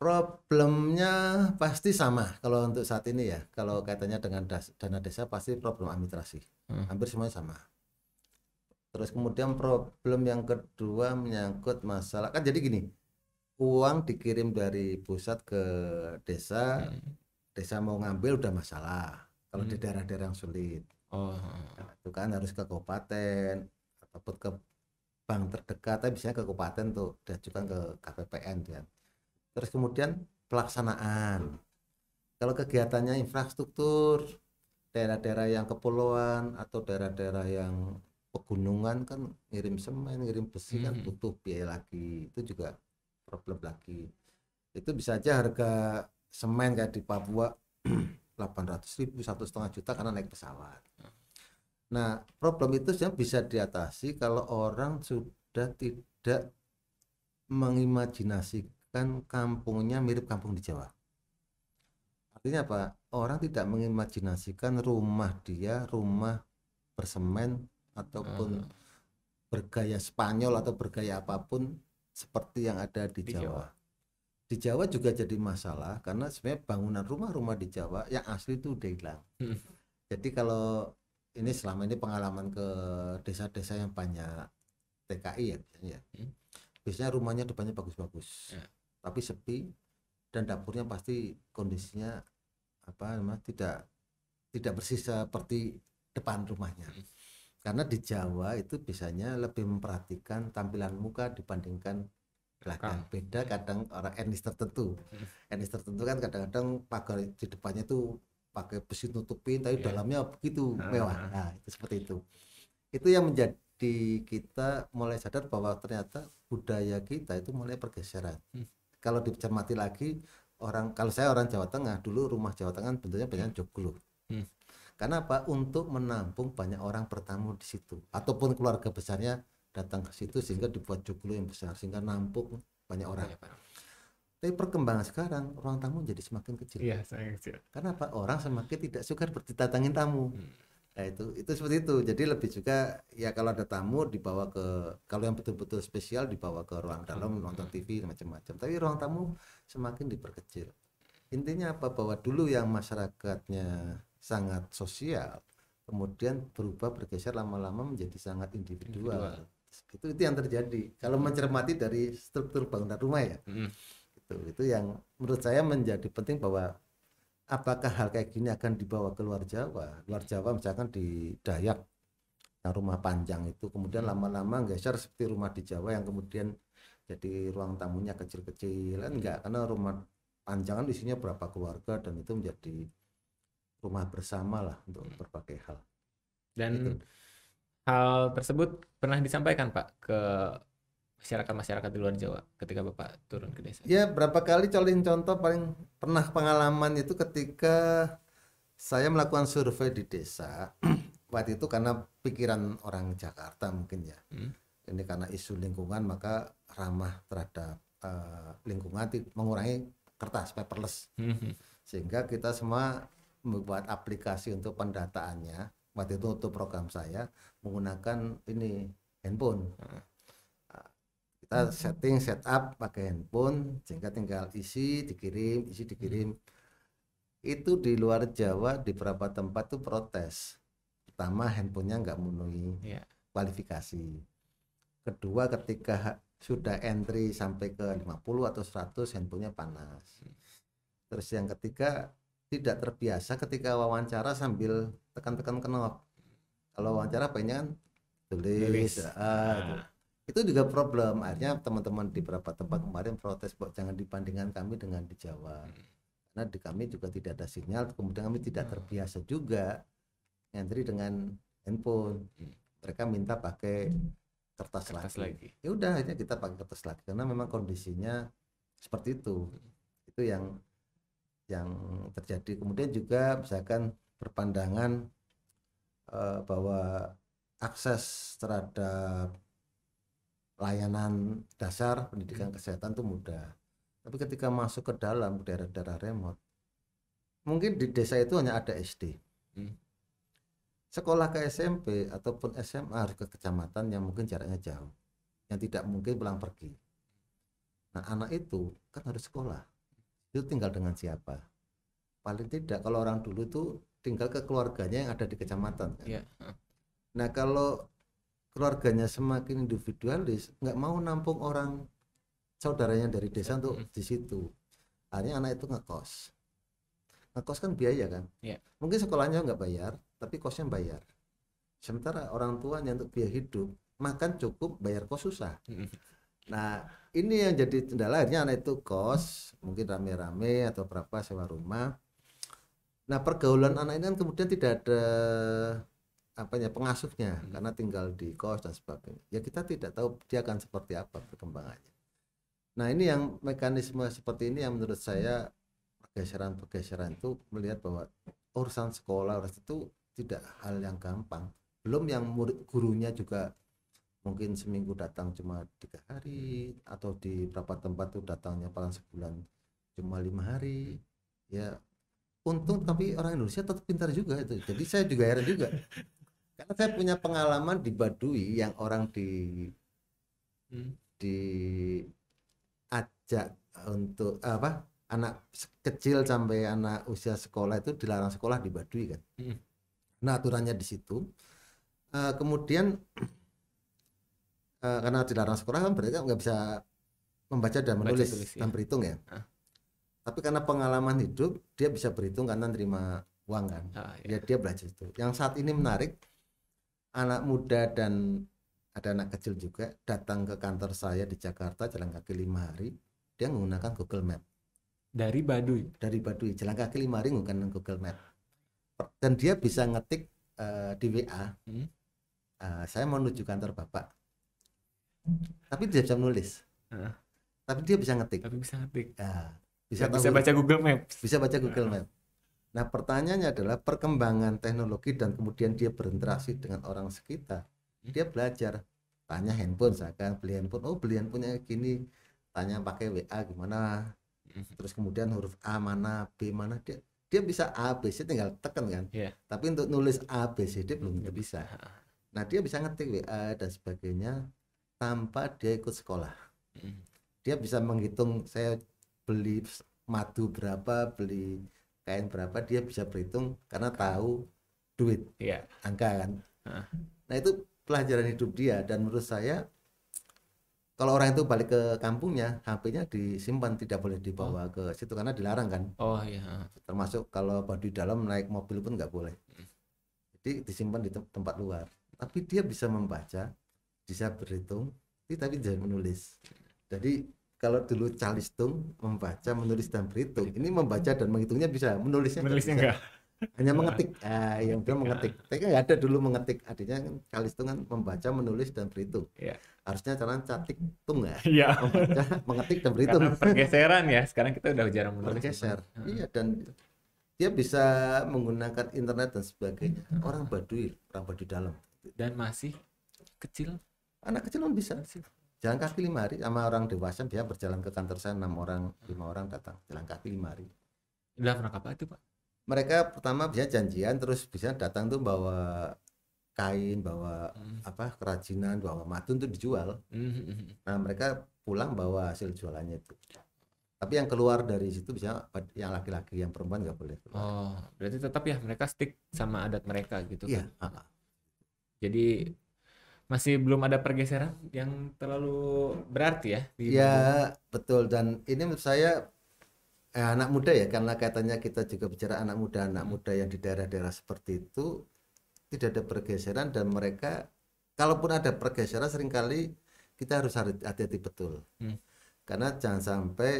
problemnya pasti sama kalau untuk saat ini ya kalau kaitannya dengan das- dana desa pasti problem administrasi Hmm. hampir semuanya sama terus kemudian problem yang kedua menyangkut masalah kan jadi gini uang dikirim dari pusat ke desa Hmm. desa mau ngambil udah masalah. Kalau di Hmm. daerah-daerah yang sulit. Oh, Nah, itu kan harus ke kabupaten ataupun ke bank terdekat. Tapi biasanya ke kabupaten tuh diajukan ke KPPN kan. Terus kemudian pelaksanaan. Kalau kegiatannya infrastruktur daerah-daerah yang kepulauan atau daerah-daerah yang pegunungan kan ngirim semen ngirim besi kan Mhm. butuh biaya lagi. Itu juga problem lagi itu bisa aja harga semen kayak di Papua *clears throat* 800 ribu satu setengah juta karena naik pesawat Nah, problem itu sebenarnya bisa diatasi kalau orang sudah tidak mengimajinasikan kampungnya mirip kampung di Jawa. Artinya apa? Orang tidak mengimajinasikan rumah dia rumah bersemen ataupun Ah. bergaya Spanyol atau bergaya apa pun seperti yang ada di, Di Jawa. Di Jawa juga jadi masalah karena sebenarnya bangunan rumah-rumah di Jawa yang asli itu udah hilang. Hmm. Jadi kalau ini selama ini pengalaman ke desa-desa yang banyak TKI ya biasanya. ya. Hmm. Biasanya rumahnya depannya bagus-bagus. Ya. Tapi sepi dan dapurnya pasti kondisinya apa namanya tidak tidak bersih seperti depan rumahnya. Hmm. Karena di Jawa itu biasanya lebih memperhatikan tampilan muka dibandingkan belakang. Beda kadang orang etnis tertentu. Hmm. Etnis tertentu kan kadang-kadang pagar di depannya tuh pakai besi nutupin tapi Iya. dalamnya begitu Ah. mewah. Nah, itu seperti itu. Itu yang menjadi kita mulai sadar bahwa ternyata budaya kita itu mulai pergeseran. Hmm. Kalau dicermati lagi orang kalau saya orang Jawa Tengah dulu rumah Jawa Tengah bentuknya banyak joglo. Hmm. Karena apa? Untuk menampung banyak orang bertamu di situ ataupun keluarga besarnya datang ke situ sehingga dibuat joglo yang besar sehingga nampung banyak orang. Orang. Tapi perkembangan sekarang ruang tamu jadi semakin kecil. Iya, saya kecil. Karena apa? Orang semakin tidak suka didatangin tamu. Hmm. Nah, itu itu seperti itu. Jadi lebih juga ya kalau ada tamu dibawa ke kalau yang betul-betul spesial dibawa ke ruang dalam nonton TV macam-macam. Tapi ruang tamu semakin diperkecil. Intinya apa? Bahwa dulu yang masyarakatnya sangat sosial, kemudian berubah bergeser lama-lama menjadi sangat individual. Individual. Itu itu yang terjadi. Kalau mencermati dari struktur bangunan rumah ya Hmm. itu itu yang menurut saya menjadi penting bahwa apakah hal kayak gini akan dibawa ke luar Jawa luar Jawa misalkan di Dayak yang rumah panjang itu kemudian lama-lama geser seperti rumah di Jawa yang kemudian jadi ruang tamunya kecil-kecil kan enggak karena rumah panjang kan isinya berapa keluarga dan itu menjadi rumah bersama lah untuk berbagai hal Dan Gitu. hal tersebut pernah disampaikan Pak ke masyarakat-masyarakat di luar Jawa ketika Bapak turun ke desa. Ya berapa kali colin contoh paling pernah pengalaman itu ketika saya melakukan survei di desa *clears throat* waktu itu karena pikiran orang Jakarta mungkin ya Hmm. ini karena isu lingkungan maka ramah terhadap eh, lingkungan mengurangi kertas paperless Hmm. sehingga kita semua membuat aplikasi untuk pendataannya waktu itu untuk program saya menggunakan ini handphone. Hmm. Nah, kita setting setup pakai handphone sehingga tinggal isi dikirim isi dikirim. Itu di luar Jawa di beberapa tempat tuh protes. Pertama handphonenya nggak memenuhi Iya. kualifikasi. Kedua ketika sudah entry sampai ke 50 atau 100 handphonenya panas. Terus yang ketiga tidak terbiasa ketika wawancara sambil tekan-tekan knop kalau wawancara pengen kan tulis, ah, itu. Nah, itu juga problem. Akhirnya teman-teman di beberapa tempat kemarin protes bahwa jangan dibandingkan kami dengan di Jawa? Karena di kami juga tidak ada sinyal kemudian kami tidak terbiasa juga entry dengan handphone. Mereka minta pakai kertas, kertas lagi. lagi. ya udah akhirnya kita pakai kertas lagi karena memang kondisinya seperti itu. Itu yang yang terjadi kemudian juga misalkan berpandangan eh, bahwa akses terhadap layanan dasar pendidikan kesehatan itu mudah. Tapi ketika masuk ke dalam daerah-daerah remote, mungkin di desa itu hanya ada SD. Hmm. Sekolah ke SMP ataupun SMA harus ke kecamatan yang mungkin jaraknya jauh, yang tidak mungkin pulang pergi. Nah anak itu kan harus sekolah. Itu tinggal dengan siapa? Paling tidak kalau orang dulu itu tinggal ke keluarganya yang ada di kecamatan. kan. Iya. Nah kalau keluarganya semakin individualis, nggak mau nampung orang saudaranya dari desa untuk Mm. di situ. Akhirnya anak itu ngekos. Ngekos kan biaya kan. Iya. Mungkin sekolahnya nggak bayar, tapi kosnya bayar. Sementara orang tuanya untuk biaya hidup, makan cukup, bayar kos susah. Nah ini yang jadi kendala akhirnya anak itu kos, mungkin rame-rame atau berapa sewa rumah. Nah pergaulan anak ini kan kemudian tidak ada apanya pengasuhnya Hmm. karena tinggal di kos dan sebagainya. Ya kita tidak tahu dia akan seperti apa perkembangannya. Nah ini yang mekanisme seperti ini yang menurut saya pergeseran-pergeseran itu melihat bahwa urusan sekolah urusan itu tidak hal yang gampang. Belum yang murid gurunya juga mungkin seminggu datang cuma tiga hari atau di beberapa tempat tuh datangnya paling sebulan cuma lima hari. Ya untung tapi orang Indonesia tetap pintar juga itu. Jadi saya juga heran juga. *laughs* Karena saya punya pengalaman di Baduy yang orang di Hmm. diajak untuk apa anak kecil sampai anak usia sekolah itu dilarang sekolah di Baduy kan. Hmm. nah aturannya di situ. Eh, kemudian eh, karena dilarang sekolah kan berarti nggak bisa membaca dan Baca menulis tulis, dan ya. berhitung ya Ah. tapi karena pengalaman hidup dia bisa berhitung karena terima uang kan Ah, ya. ya dia belajar itu yang saat ini menarik anak muda dan ada anak kecil juga datang ke kantor saya di Jakarta jalan kaki lima hari dia menggunakan Google Map Dari Baduy. dari Baduy jalan kaki lima hari menggunakan Google Map dan dia bisa ngetik eh, di WA Hmm. eh, saya mau menuju kantor bapak tapi dia bisa menulis Ah. tapi dia bisa ngetik Tapi bisa ngetik. Ya, Bisa, bisa bisa tahu- baca Google Maps. bisa baca Google Map. Nah, pertanyaannya adalah perkembangan teknologi dan kemudian dia berinteraksi dengan orang sekitar. Dia belajar, tanya handphone, misalkan beli handphone, oh beli handphonenya gini, tanya pakai WA gimana, Hmm. terus kemudian huruf A mana, B mana, dia dia bisa A, B, C tinggal tekan kan. Iya. Tapi untuk nulis A, B, C, D belum tentu Nggak bisa. Nah, dia bisa ngetik WA dan sebagainya tanpa dia ikut sekolah Hmm. dia bisa menghitung saya beli madu berapa beli kain berapa dia bisa berhitung karena tahu duit Iya. angka kan Heeh. nah itu pelajaran hidup dia dan menurut saya kalau orang itu balik ke kampungnya HP-nya disimpan tidak boleh dibawa ke situ karena dilarang kan Oh iya. termasuk kalau di dalam naik mobil pun nggak boleh jadi disimpan di tem- tempat luar tapi dia bisa membaca bisa berhitung tapi tapi bisa menulis jadi kalau dulu calistung membaca menulis dan berhitung ini membaca dan menghitungnya bisa menulisnya Menulisnya bisa. enggak. hanya mengetik ah yang dia mengetik tapi kan nggak ada dulu mengetik artinya kan calistung kan membaca menulis dan berhitung Iya. harusnya cara catik tung ya Iya. membaca mengetik dan berhitung Karena pergeseran ya. Sekarang kita udah jarang menulis. bergeser Heeh. iya dan dia bisa menggunakan internet dan sebagainya orang Baduy orang Baduy dalam Dan masih kecil. Anak kecil pun bisa jalan kaki lima hari sama orang dewasa dia berjalan ke kantor saya enam orang lima orang datang jalan kaki lima hari Dalam rangka apa itu, Pak? mereka pertama bisa janjian terus bisa datang tuh bawa kain bawa Hmm. apa kerajinan bawa madu untuk dijual Hmm. nah mereka pulang bawa hasil jualannya itu tapi yang keluar dari situ bisa yang laki-laki yang perempuan nggak boleh keluar. Oh, berarti tetap ya mereka stick sama adat mereka gitu iya kan. Jadi masih belum ada pergeseran yang terlalu berarti ya di Ya betul. Dan ini menurut saya eh, anak muda ya karena katanya kita juga bicara anak muda anak muda yang di daerah-daerah seperti itu tidak ada pergeseran dan mereka kalaupun ada pergeseran sering kali kita harus hati- hati-hati betul. Hmm. karena jangan sampai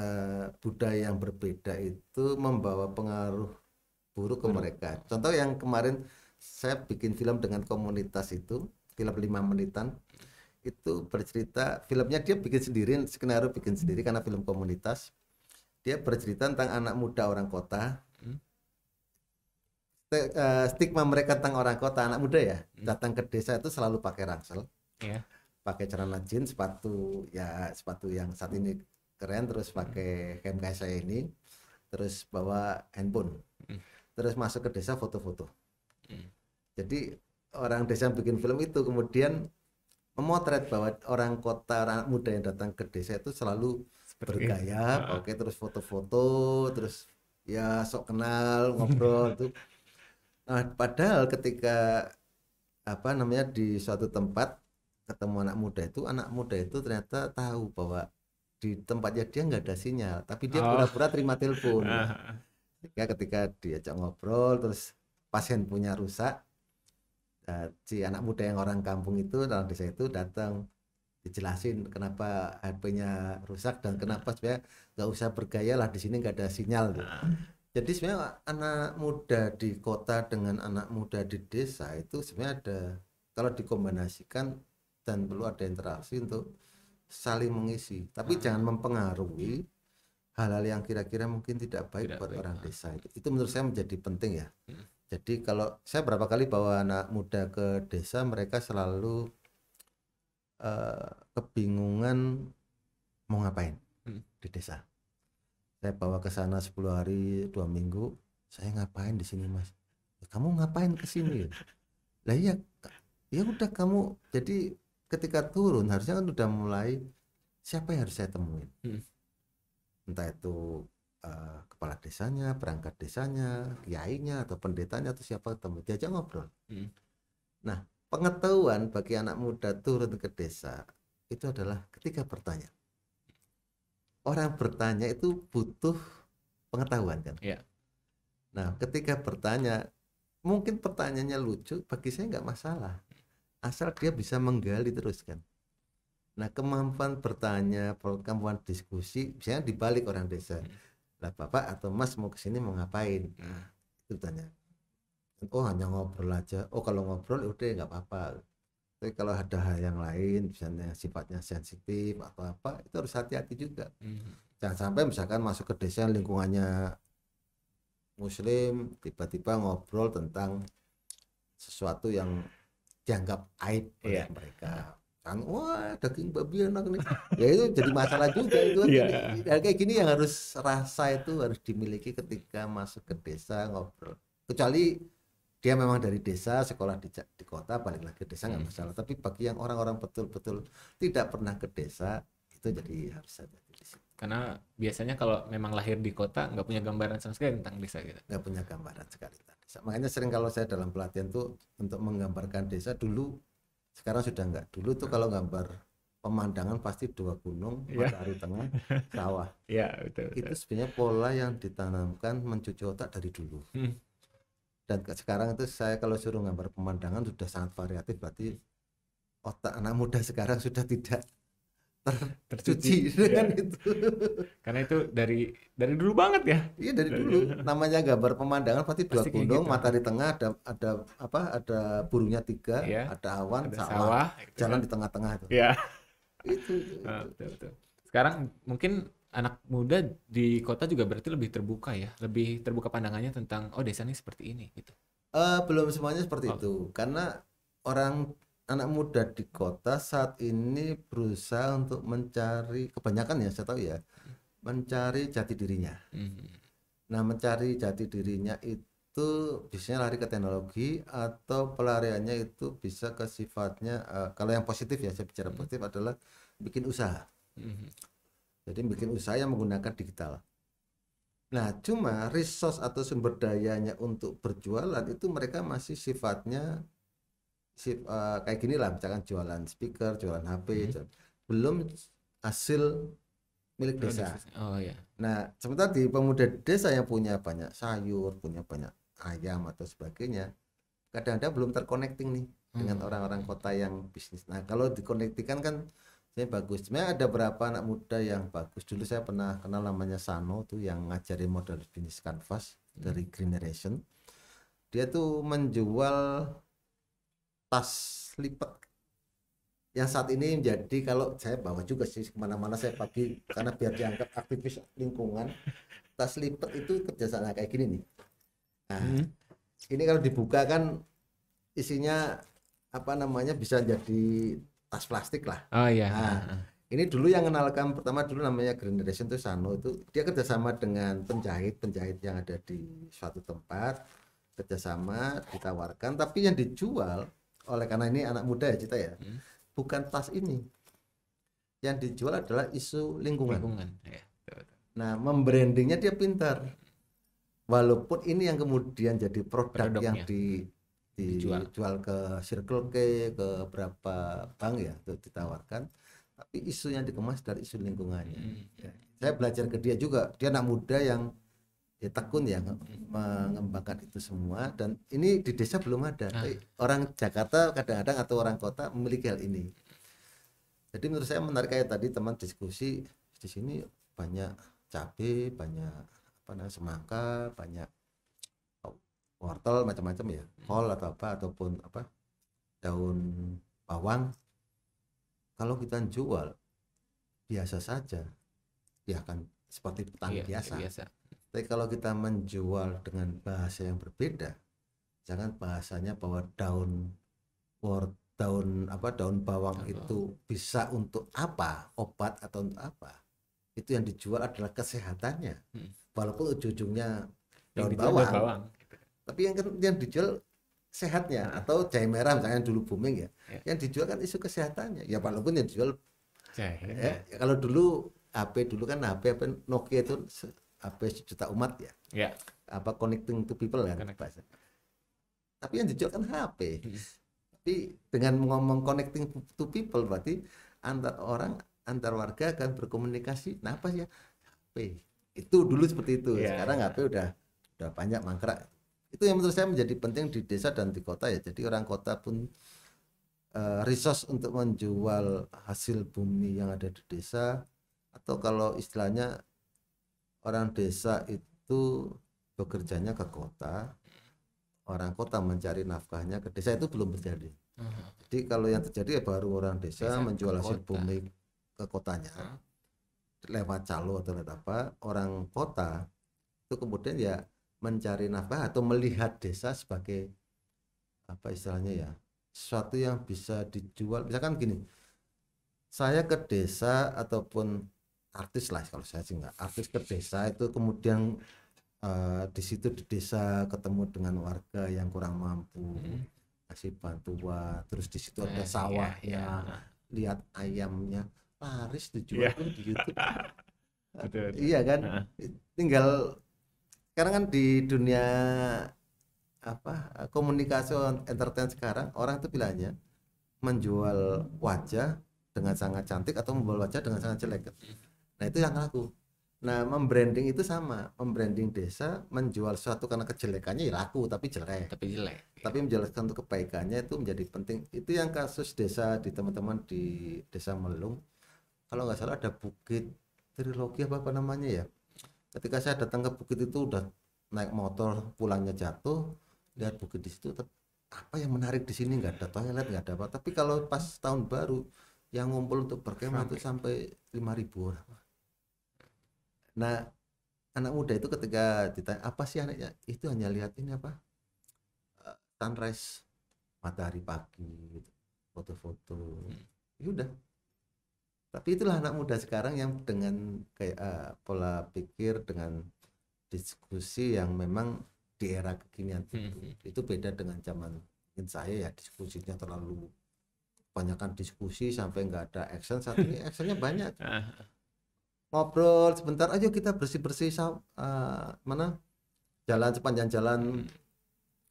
eh, budaya yang berbeda itu membawa pengaruh buruk ke mereka. Contoh yang kemarin saya bikin film dengan komunitas itu film lima menitan. Itu bercerita filmnya dia bikin sendiri skenario bikin sendiri karena film komunitas. Dia bercerita tentang anak muda orang kota. Hmm. eh, stigma mereka tentang orang kota anak muda ya datang ke desa itu selalu pakai ransel Iya. pakai celana jeans sepatu ya sepatu yang saat ini keren terus pakai kayak saya ini terus bawa handphone. Hmm. terus masuk ke desa foto-foto Hmm. jadi orang desa yang bikin film itu kemudian memotret bahwa orang kota orang muda yang datang ke desa itu selalu Seperti itu. bergaya oke terus foto-foto terus ya sok kenal ngobrol *laughs* tuh nah padahal ketika apa namanya di suatu tempat ketemu anak muda itu anak muda itu ternyata tahu bahwa di tempatnya dia nggak ada sinyal tapi dia Oh. pura-pura terima telepon *laughs* Sehingga ketika diajak ngobrol terus pasien punya rusak eh, si anak muda yang orang kampung itu dalam desa itu datang dijelasin kenapa HP-nya rusak dan kenapa sebenarnya nggak usah bergaya lah di sini nggak ada sinyal tuh. ah. Jadi sebenarnya anak muda di kota dengan anak muda di desa itu sebenarnya ada kalau dikombinasikan dan perlu ada interaksi untuk saling mengisi. Tapi Ah. jangan mempengaruhi hal-hal yang kira-kira mungkin tidak baik Tidak buat baik, orang desa itu. Itu menurut saya menjadi penting ya. Hmm. Jadi kalau saya berapa kali bawa anak muda ke desa mereka selalu eh, kebingungan mau ngapain Hmm. di desa. Saya bawa ke sana 10 hari, dua minggu. Saya ngapain di sini, Mas? "Ya, Kamu ngapain ke sini? *laughs* Lah iya, ya udah kamu. Jadi ketika turun harusnya kan udah mulai siapa yang harus saya temuin? Hmm. Entah itu eh, kepala desanya, perangkat desanya, kiainya atau pendetanya atau siapa ketemu diajak ngobrol. Hmm. Nah, pengetahuan bagi anak muda turun ke desa itu adalah ketika bertanya. Orang bertanya itu butuh pengetahuan kan. Iya. Nah, ketika bertanya, mungkin pertanyaannya lucu, bagi saya nggak masalah, asal dia bisa menggali terus kan. Nah, kemampuan bertanya, kemampuan diskusi, misalnya dibalik orang desa. Hmm. Lah, bapak atau mas mau ke sini mau ngapain? Nah, itu tanya oh hanya ngobrol aja oh kalau ngobrol ya udah nggak apa-apa tapi kalau ada hal yang lain misalnya sifatnya sensitif atau apa itu harus hati-hati juga hmm. jangan sampai misalkan masuk ke desa lingkungannya muslim tiba-tiba ngobrol tentang sesuatu yang dianggap aib oleh Iya. mereka wah daging babi enak nih ya itu jadi masalah juga itu kan Iya. Ini- hal kayak gini yang harus rasa itu harus dimiliki ketika masuk ke desa ngobrol kecuali dia memang dari desa sekolah di, di kota balik lagi ke desa nggak Hmm. masalah tapi bagi yang orang-orang betul-betul tidak pernah ke desa itu jadi harus ada di situ. Karena biasanya kalau memang lahir di kota nggak punya gambaran sama sekali tentang desa gitu. nggak punya gambaran sekali tentang desa. Makanya sering kalau saya dalam pelatihan tuh untuk menggambarkan desa dulu, sekarang sudah nggak. Dulu tuh kalau gambar pemandangan pasti dua gunung, Iya. matahari tengah, *laughs* sawah. Iya, betul. Itu sebenarnya pola yang ditanamkan mencuci otak dari dulu. Hmm. Dan ke- sekarang itu saya kalau suruh gambar pemandangan sudah sangat variatif, berarti otak anak muda sekarang sudah tidak tercuci Tercuci. dengan Iya. itu. Karena itu dari dari dulu banget ya. Iya dari dulu namanya gambar pemandangan pasti dua Pasti kayak gunung, gitu. matahari tengah ada ada apa? Ada burungnya tiga, Iya. ada awan, Ada sawah, sawah, gitu jalan kan. di tengah-tengah itu. Iya. Itu. itu. Ah, betul, betul. Sekarang mungkin anak muda di kota juga berarti lebih terbuka ya, lebih terbuka pandangannya tentang oh desa ini seperti ini gitu. Eh, belum semuanya seperti Oh. itu karena orang anak muda di kota saat ini berusaha untuk mencari kebanyakan ya saya tahu ya mencari jati dirinya. Mhm. Nah, mencari jati dirinya itu biasanya lari ke teknologi atau pelariannya itu bisa ke sifatnya eh, kalau yang positif ya saya bicara positif adalah bikin usaha. Mhm. Jadi bikin usaha yang menggunakan digital. Nah, cuma resource atau sumber dayanya untuk berjualan itu mereka masih sifatnya sif- eh, kayak gini lah, misalkan jualan speaker, jualan HP, Hmm. jual- belum hasil milik desa. Oh ya. Nah, sementara di pemuda desa yang punya banyak sayur, punya banyak ayam atau sebagainya, kadang-kadang belum terconnecting nih dengan Hmm. orang-orang kota yang bisnis. Nah, kalau dikonektikan kan saya bagus. Sebenarnya ada beberapa anak muda yang bagus. Dulu saya pernah kenal namanya Sano tuh yang ngajarin modal bisnis kanvas dari Generation. Dia tuh menjual tas lipat yang saat ini menjadi kalau saya bawa juga sih ke mana-mana saya pagi karena biar dianggap aktivis lingkungan tas lipat itu kerjasama kayak gini nih nah Hmm. ini kalau dibuka kan isinya apa namanya bisa jadi tas plastik lah Oh iya. Nah, ini dulu yang kenalkan pertama dulu namanya Generation itu Sano itu dia kerjasama dengan penjahit penjahit yang ada di suatu tempat kerjasama ditawarkan tapi yang dijual oleh karena ini anak muda ya Cita ya Hmm. bukan tas ini yang dijual adalah isu lingkungan, Lingkungan. Ya, betul, betul. nah membrandingnya dia pintar walaupun ini yang kemudian jadi produk Produknya. yang di Dijual. dijual ke Circle K ke berapa bank ya untuk ditawarkan tapi isu yang dikemas dari isu lingkungannya Hmm. Ya, saya belajar ke dia juga dia anak muda yang ya tekun ya nge- mengembangkan itu semua. Dan ini di desa belum ada. Ah. Orang Jakarta kadang-kadang atau orang kota memiliki hal ini. Jadi menurut saya menarik kayak tadi teman diskusi di sini banyak cabai banyak apa namanya semangka banyak wortel macam-macam ya. Kol atau apa ataupun apa daun bawang. Kalau kita jual biasa saja ya akan seperti petani Iya, biasa. biasa. Tapi kalau kita menjual dengan bahasa yang berbeda jangan bahasanya bahwa daun wor daun apa daun bawang Apa? itu bisa untuk apa obat atau untuk apa itu yang dijual adalah kesehatannya Hmm. walaupun ujung-ujungnya daun bawang, bawang. tapi yang yang dijual sehatnya atau jahe merah misalnya dulu booming ya Ya. yang dijual kan isu kesehatannya ya walaupun yang dijual Jahe. ya, ya kalau dulu HP dulu kan HP apa Nokia itu HP sejuta umat ya Ya. apa connecting to people kan Connect. bahasa. Tapi yang dijual kan HP. Hmm. Tapi dengan ngomong connecting to people berarti antar orang antar warga akan berkomunikasi. Nah apa ya HP? Itu dulu seperti itu. Iya, Sekarang. HP udah udah banyak mangkrak. Itu yang menurut saya menjadi penting di desa dan di kota ya. Jadi orang kota pun eh, resource untuk menjual hasil bumi yang ada di desa atau kalau istilahnya orang desa itu bekerjanya ke kota orang kota mencari nafkahnya ke desa itu belum terjadi. Ah, jadi kalau yang terjadi ya baru orang desa, Desa menjual hasil bumi ke kotanya. Ah. lewat calo atau lewat apa orang kota itu kemudian ya mencari nafkah atau melihat desa sebagai apa istilahnya ya sesuatu yang bisa dijual. Misalkan gini saya ke desa ataupun artis lah kalau saya sih nggak artis ke desa itu kemudian eh, di situ di desa ketemu dengan warga yang kurang mampu Hmm. kasih bantuan terus di situ ada Nah, sawahnya iya, iya. lihat ayamnya laris dijual pun di YouTube *laughs* Betul, betul. iya kan Heeh. tinggal sekarang kan di dunia apa komunikasi entertain sekarang orang itu pilihannya menjual wajah dengan sangat cantik atau menjual wajah dengan sangat jelek nah itu yang laku nah membranding itu sama. Membranding desa menjual sesuatu karena kejelekannya ya laku tapi jelek. Tapi jelek. tapi menjelaskan untuk kebaikannya itu menjadi penting. Itu yang kasus desa di teman-teman di desa Melung. Kalau nggak salah ada bukit trilogi apa apa namanya ya. Ketika saya datang ke bukit itu udah naik motor pulangnya jatuh lihat bukit di situ apa yang menarik di sini? Nggak ada toilet nggak ada apa. Tapi kalau pas tahun baru yang ngumpul untuk berkemah itu sampai 5000 orang nah anak muda itu ketika ditanya apa sih anaknya? Itu hanya lihat ini apa? Eh, sunrise matahari pagi gitu. Foto-foto. Ya udah. Tapi itulah anak muda sekarang yang dengan kayak eh, pola pikir dengan diskusi yang memang di era kekinian itu. Hmm. itu beda dengan zaman mungkin saya ya diskusinya terlalu kebanyakan diskusi sampai nggak ada action saat ini actionnya banyak. *laughs* Ah, ngobrol sebentar. Aja kita bersih bersih mana? Jalan sepanjang jalan Hmm.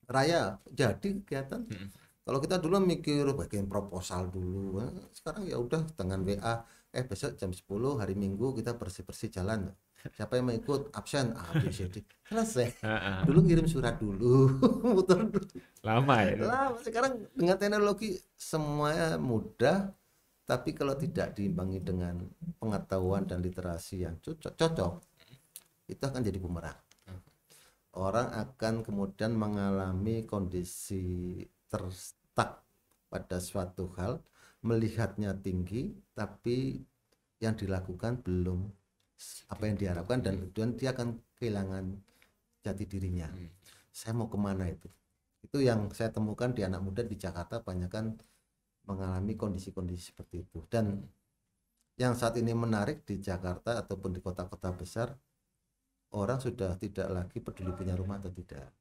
raya. Jadi kegiatan. Hmm. kalau kita dulu mikir bikin proposal dulu. Eh, sekarang ya udah dengan WA eh besok jam 10 hari Minggu kita bersih bersih jalan. Siapa yang mau ikut? Absen. A B C D. Selesai. *laughs* Ah, ah. dulu kirim surat dulu. *laughs* Muter dulu. Lama ya. lah sekarang dengan teknologi semuanya mudah tapi kalau tidak diimbangi dengan pengetahuan dan literasi yang cocok, cocok itu akan jadi bumerang. Orang akan kemudian mengalami kondisi terstak pada suatu hal melihatnya tinggi tapi yang dilakukan belum apa yang diharapkan dan kemudian dia akan kehilangan jati dirinya. Hmm. saya mau ke mana itu? Itu yang saya temukan di anak muda di Jakarta banyak kan mengalami kondisi-kondisi seperti itu dan yang saat ini menarik di Jakarta ataupun di kota-kota besar orang sudah tidak lagi peduli punya rumah atau tidak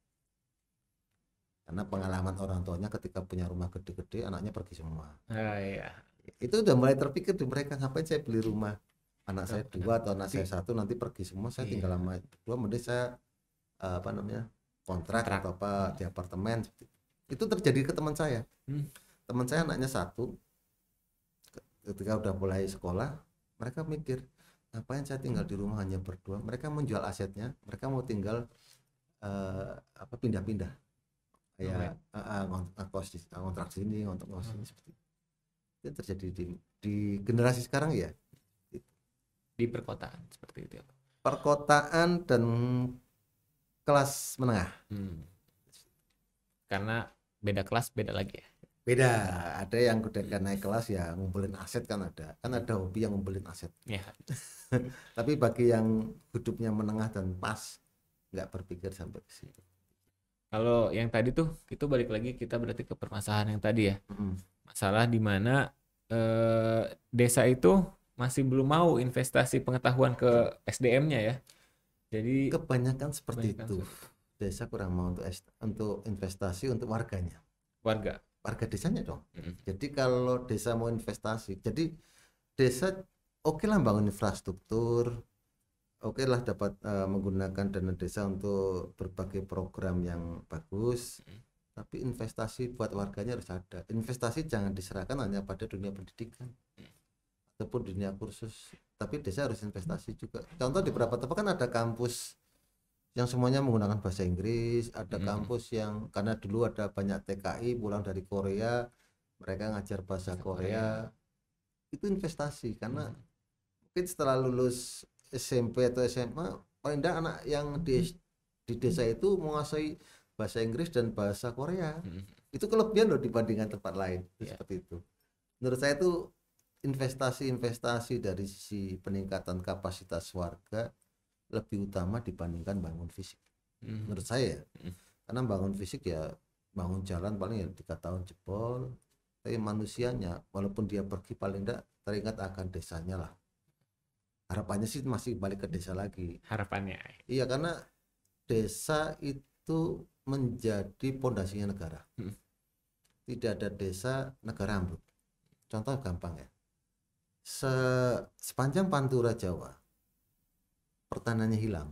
karena pengalaman orang tuanya ketika punya rumah gede-gede anaknya pergi semua Ah, iya. itu udah mulai terpikir di mereka ngapain saya beli rumah anak saya Benar. dua atau anak saya satu nanti pergi semua saya Iya. tinggal sama dua mending saya eh, apa namanya kontrak, Kontrak. atau apa di apartemen itu terjadi ke teman saya Hmm. Teman saya anaknya satu ketika udah mulai sekolah mereka mikir ngapain saya tinggal di rumah hanya berdua mereka menjual asetnya mereka mau tinggal eh, apa pindah-pindah ah, ah, ngont- ah, kos di- kontrak sini kontrak kos sini seperti itu itu terjadi di di generasi sekarang ya Di perkotaan seperti itu. ya, perkotaan dan kelas menengah Hmm. Karena beda kelas beda lagi ya. Beda ada yang kan naik kelas ya ngumpulin aset kan ada kan ada hobi yang ngumpulin aset Ya. *laughs* tapi bagi yang hidupnya menengah dan pas nggak berpikir sampai ke situ Kalau yang tadi tuh itu balik lagi kita berarti ke permasalahan yang tadi ya. Mm. Masalah di mana eh, desa itu masih belum mau investasi pengetahuan ke SDM-nya ya. Jadi kebanyakan seperti kebanyakan itu desa kurang mau untuk untuk investasi untuk warganya warga. Warga desanya dong Mm. jadi kalau desa mau investasi jadi desa oke lah bangun infrastruktur oke lah dapat eh, menggunakan dana desa untuk berbagai program yang bagus Mm. tapi investasi buat warganya harus ada investasi jangan diserahkan hanya pada dunia pendidikan Mm. ataupun dunia kursus tapi desa harus investasi juga contoh di beberapa tempat kan ada kampus yang semuanya menggunakan bahasa Inggris ada Mm. kampus yang karena dulu ada banyak TKI pulang dari Korea mereka ngajar bahasa Bahasa Korea itu investasi karena Hmm. mungkin setelah lulus SMP atau SMA paling tidak anak yang di di desa itu menguasai bahasa Inggris dan bahasa Korea Mm. itu kelebihan loh dibandingkan tempat lain Iya. seperti itu menurut saya itu investasi-investasi dari sisi peningkatan kapasitas warga lebih utama dibandingkan bangun fisik Mm. menurut saya ya. Mm. karena bangun fisik ya bangun jalan paling ya tiga tahun jebol tapi manusianya walaupun dia pergi paling tidak teringat akan desanya lah harapannya sih masih balik ke desa lagi Harapannya. iya karena desa itu menjadi pondasinya negara Hmm. tidak ada desa negara ambruk contoh gampang ya Se sepanjang pantura Jawa pertanannya hilang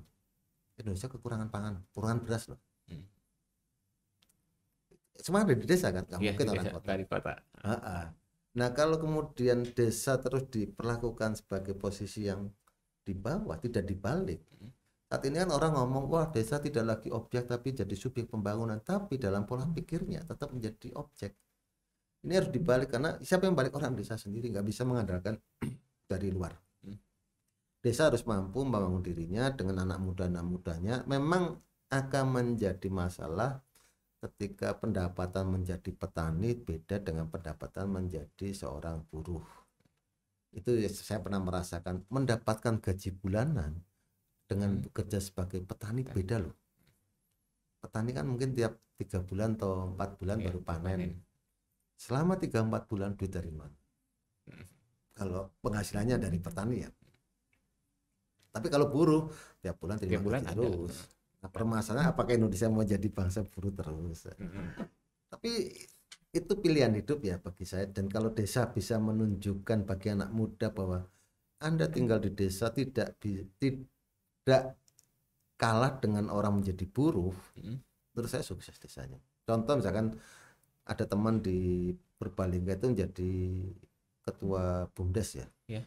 Indonesia kekurangan pangan kekurangan beras loh Hmm. semua ada di desa kan nggak Iya, mungkin di orang kota dari kota. Nah, kalau kemudian desa terus diperlakukan sebagai posisi yang di bawah, tidak dibalik. Hmm. Saat ini kan orang ngomong, wah desa tidak lagi objek tapi jadi subjek pembangunan. Tapi dalam pola pikirnya tetap menjadi objek. Ini harus dibalik karena siapa yang balik orang desa sendiri nggak bisa mengandalkan *clears throat* dari luar. Desa harus mampu membangun dirinya dengan anak muda-anak mudanya. Memang akan menjadi masalah ketika pendapatan menjadi petani beda dengan pendapatan menjadi seorang buruh. Itu ya saya pernah merasakan mendapatkan gaji bulanan dengan Hmm. bekerja sebagai petani beda loh. Petani kan mungkin tiap tiga bulan atau empat bulan Iya, baru panen. panen. Selama tiga empat bulan duit dari mana? Hmm. Kalau penghasilannya dari petani ya. Tapi kalau buruh tiap bulan terima Tiap bulan ada. terus. Nah, permasalahan apakah Indonesia mau jadi bangsa buruh terus? *laughs* Mm-mm. tapi itu pilihan hidup ya bagi saya dan kalau desa bisa menunjukkan bagi anak muda bahwa anda tinggal di desa tidak bi- tidak kalah dengan orang menjadi buruh menurut saya sukses desanya contoh misalkan ada teman di Purbalingga itu menjadi ketua bumdes ya Ya.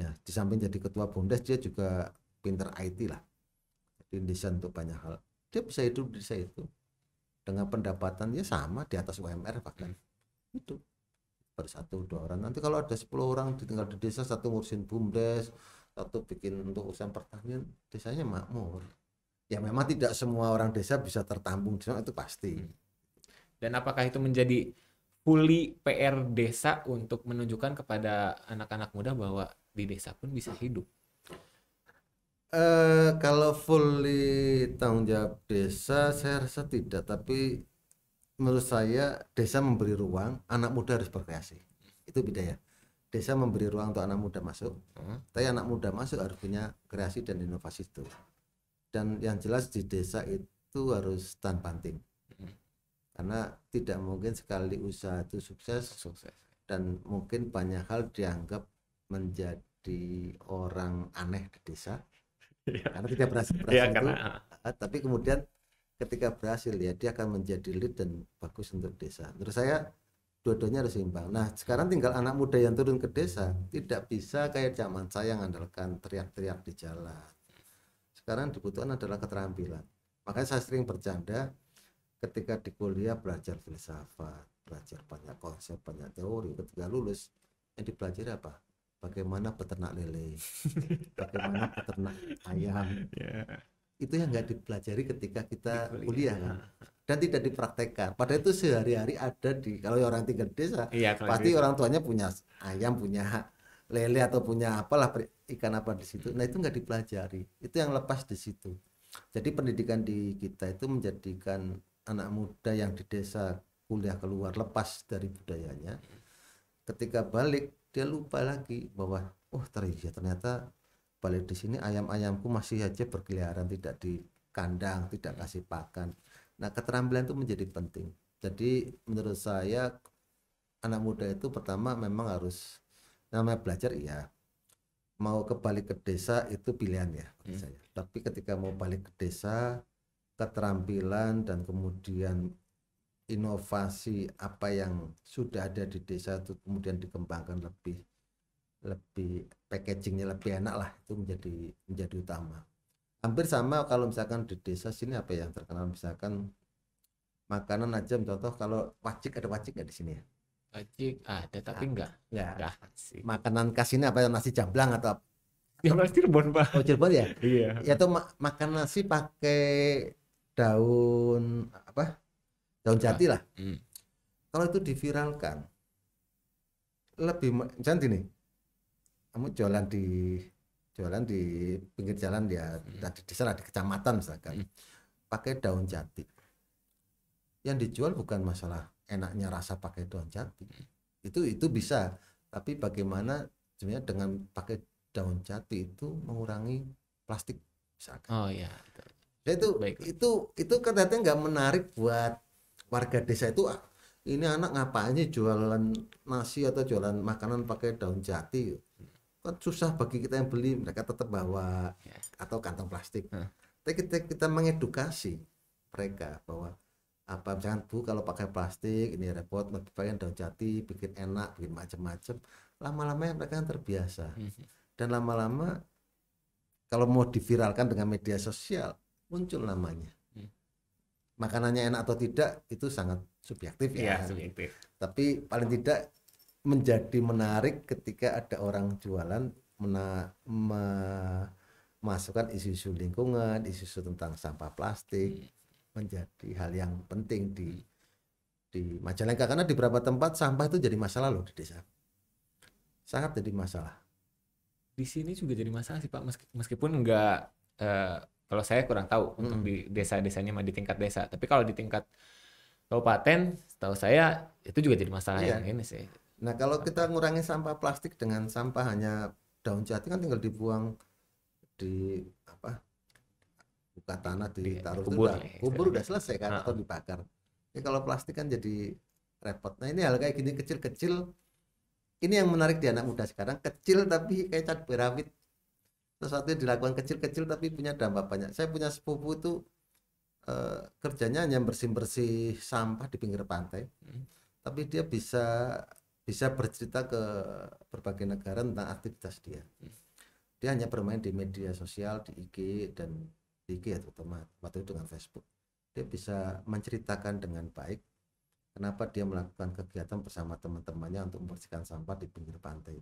Ya di samping jadi ketua bumdes dia juga pinter IT lah. Jadi desain untuk banyak hal. Dia bisa hidup di desa itu. Dengan pendapatan ya sama di atas UMR bahkan. Itu. Per satu dua orang. Nanti kalau ada 10 orang tinggal di desa satu ngurusin bumdes satu bikin untuk urusan pertanian desanya makmur. Ya memang tidak semua orang desa bisa tertampung di sana itu pasti. Hmm. Dan apakah itu menjadi fully PR desa untuk menunjukkan kepada anak-anak muda bahwa di desa pun bisa hidup? Eh, kalau fully tanggung jawab desa, saya rasa tidak. Tapi menurut saya desa memberi ruang, anak muda harus berkreasi. Itu beda ya. Desa memberi ruang untuk anak muda masuk, Hmm. tapi anak muda masuk harus punya kreasi dan inovasi itu. Dan yang jelas di desa itu harus tanpa banting. Hmm. Karena tidak mungkin sekali usaha itu sukses Sukses. dan mungkin banyak hal dianggap menjadi orang aneh di desa. Iya. karena tidak berhasil berhasil itu. karena ah, tapi kemudian ketika berhasil ya dia akan menjadi lead dan bagus untuk desa. Menurut saya dua-duanya harus seimbang. Nah sekarang tinggal anak muda yang turun ke desa tidak bisa kayak zaman saya mengandalkan teriak-teriak di jalan. Sekarang dibutuhkan adalah keterampilan. Makanya saya sering bercanda ketika di kuliah belajar filsafat belajar banyak konsep banyak teori. Ketika lulus yang dipelajari apa bagaimana peternak lele? *laughs* Bagaimana peternak ayam? Ya. itu yang nggak dipelajari ketika kita Di kuliah. kan? Dan tidak dipraktekkan. Padahal itu sehari-hari ada di kalau orang tinggal di desa kalau pasti di- orang tuanya punya ayam punya lele atau punya apalah ikan apa di situ. Nah itu nggak dipelajari. Itu yang lepas di situ. Jadi pendidikan di kita itu menjadikan anak muda yang di desa kuliah keluar lepas dari budayanya ketika balik dia lupa lagi bahwa oh ternyata ternyata balik di sini ayam-ayamku masih aja berkeliaran tidak di kandang tidak kasih pakan. Nah keterampilan itu menjadi penting. Jadi menurut saya anak muda itu pertama memang harus namanya belajar iya mau kembali ke desa itu pilihan ya Hmm. saya. Tapi ketika mau balik ke desa keterampilan dan kemudian inovasi apa yang sudah ada di desa itu kemudian dikembangkan lebih lebih packagingnya lebih enak lah itu menjadi menjadi utama hampir sama kalau misalkan di desa sini apa yang terkenal misalkan makanan aja contoh kalau wajik ada wajik nggak di sini ya Wajib ada tapi enggak. ya Enggak sih. makanan khas ini apa nasi jamblang atau apa? Yang pasti Cirebon, Pak. oh Cirebon ya Iya. ya tuh ma- makan nasi pakai daun apa daun jati lah Hmm. kalau itu diviralkan lebih misalnya gini kamu jualan di jualan di pinggir jalan ya Hmm. di desa lah di kecamatan misalkan Hmm. pakai daun jati yang dijual bukan masalah enaknya rasa pakai daun jati itu itu bisa tapi bagaimana sebenarnya dengan pakai daun jati itu mengurangi plastik misalkan Oh iya. Ya itu itu itu katanya nggak menarik buat warga desa itu "Ah, ini anak ngapain sih jualan nasi atau jualan makanan pakai daun jati kan susah bagi kita yang beli mereka tetap bawa Ya. atau kantong plastik tapi kita kita mengedukasi mereka bahwa apa jangan bu kalau pakai plastik ini repot lebih baik daun jati bikin enak bikin macam-macam lama-lama mereka kan terbiasa Mhm. dan lama-lama kalau mau diviralkan dengan media sosial muncul namanya. Makanannya enak atau tidak itu sangat subjektif Iya, ya subjektif. tapi paling tidak menjadi menarik ketika ada orang jualan mena memasukkan isu-isu lingkungan isu-isu tentang sampah plastik menjadi hal yang penting di di Majalengka karena di beberapa tempat sampah itu jadi masalah loh di desa sangat jadi masalah Di sini juga jadi masalah sih, Pak. Meski- meskipun enggak eh, kalau saya kurang tahu untuk Mm. di desa-desanya mah di tingkat desa. Tapi kalau di tingkat kabupaten, setahu saya itu juga jadi masalah Iya. yang ini sih. Nah, kalau kita ngurangi sampah plastik dengan sampah hanya daun jati kan tinggal dibuang di apa? Buka tanah Di- ditaruh itu kubur udah, ya, kubur udah selesai kan Ah. atau dibakar. Ini kalau plastik kan jadi repot. Nah, ini hal kayak gini kecil-kecil ini yang menarik di anak muda sekarang, kecil tapi kayak cat berawit. Sesuatu yang dilakukan kecil-kecil tapi punya dampak banyak. Saya punya sepupu itu eh, kerjanya hanya bersih-bersih sampah di pinggir pantai. Hmm. Tapi dia bisa bisa bercerita ke berbagai negara tentang aktivitas dia. Hmm. Dia hanya bermain di media sosial, di IG dan di IG ya terutama waktu itu dengan Facebook. Dia bisa menceritakan dengan baik kenapa dia melakukan kegiatan bersama teman-temannya untuk membersihkan sampah di pinggir pantai.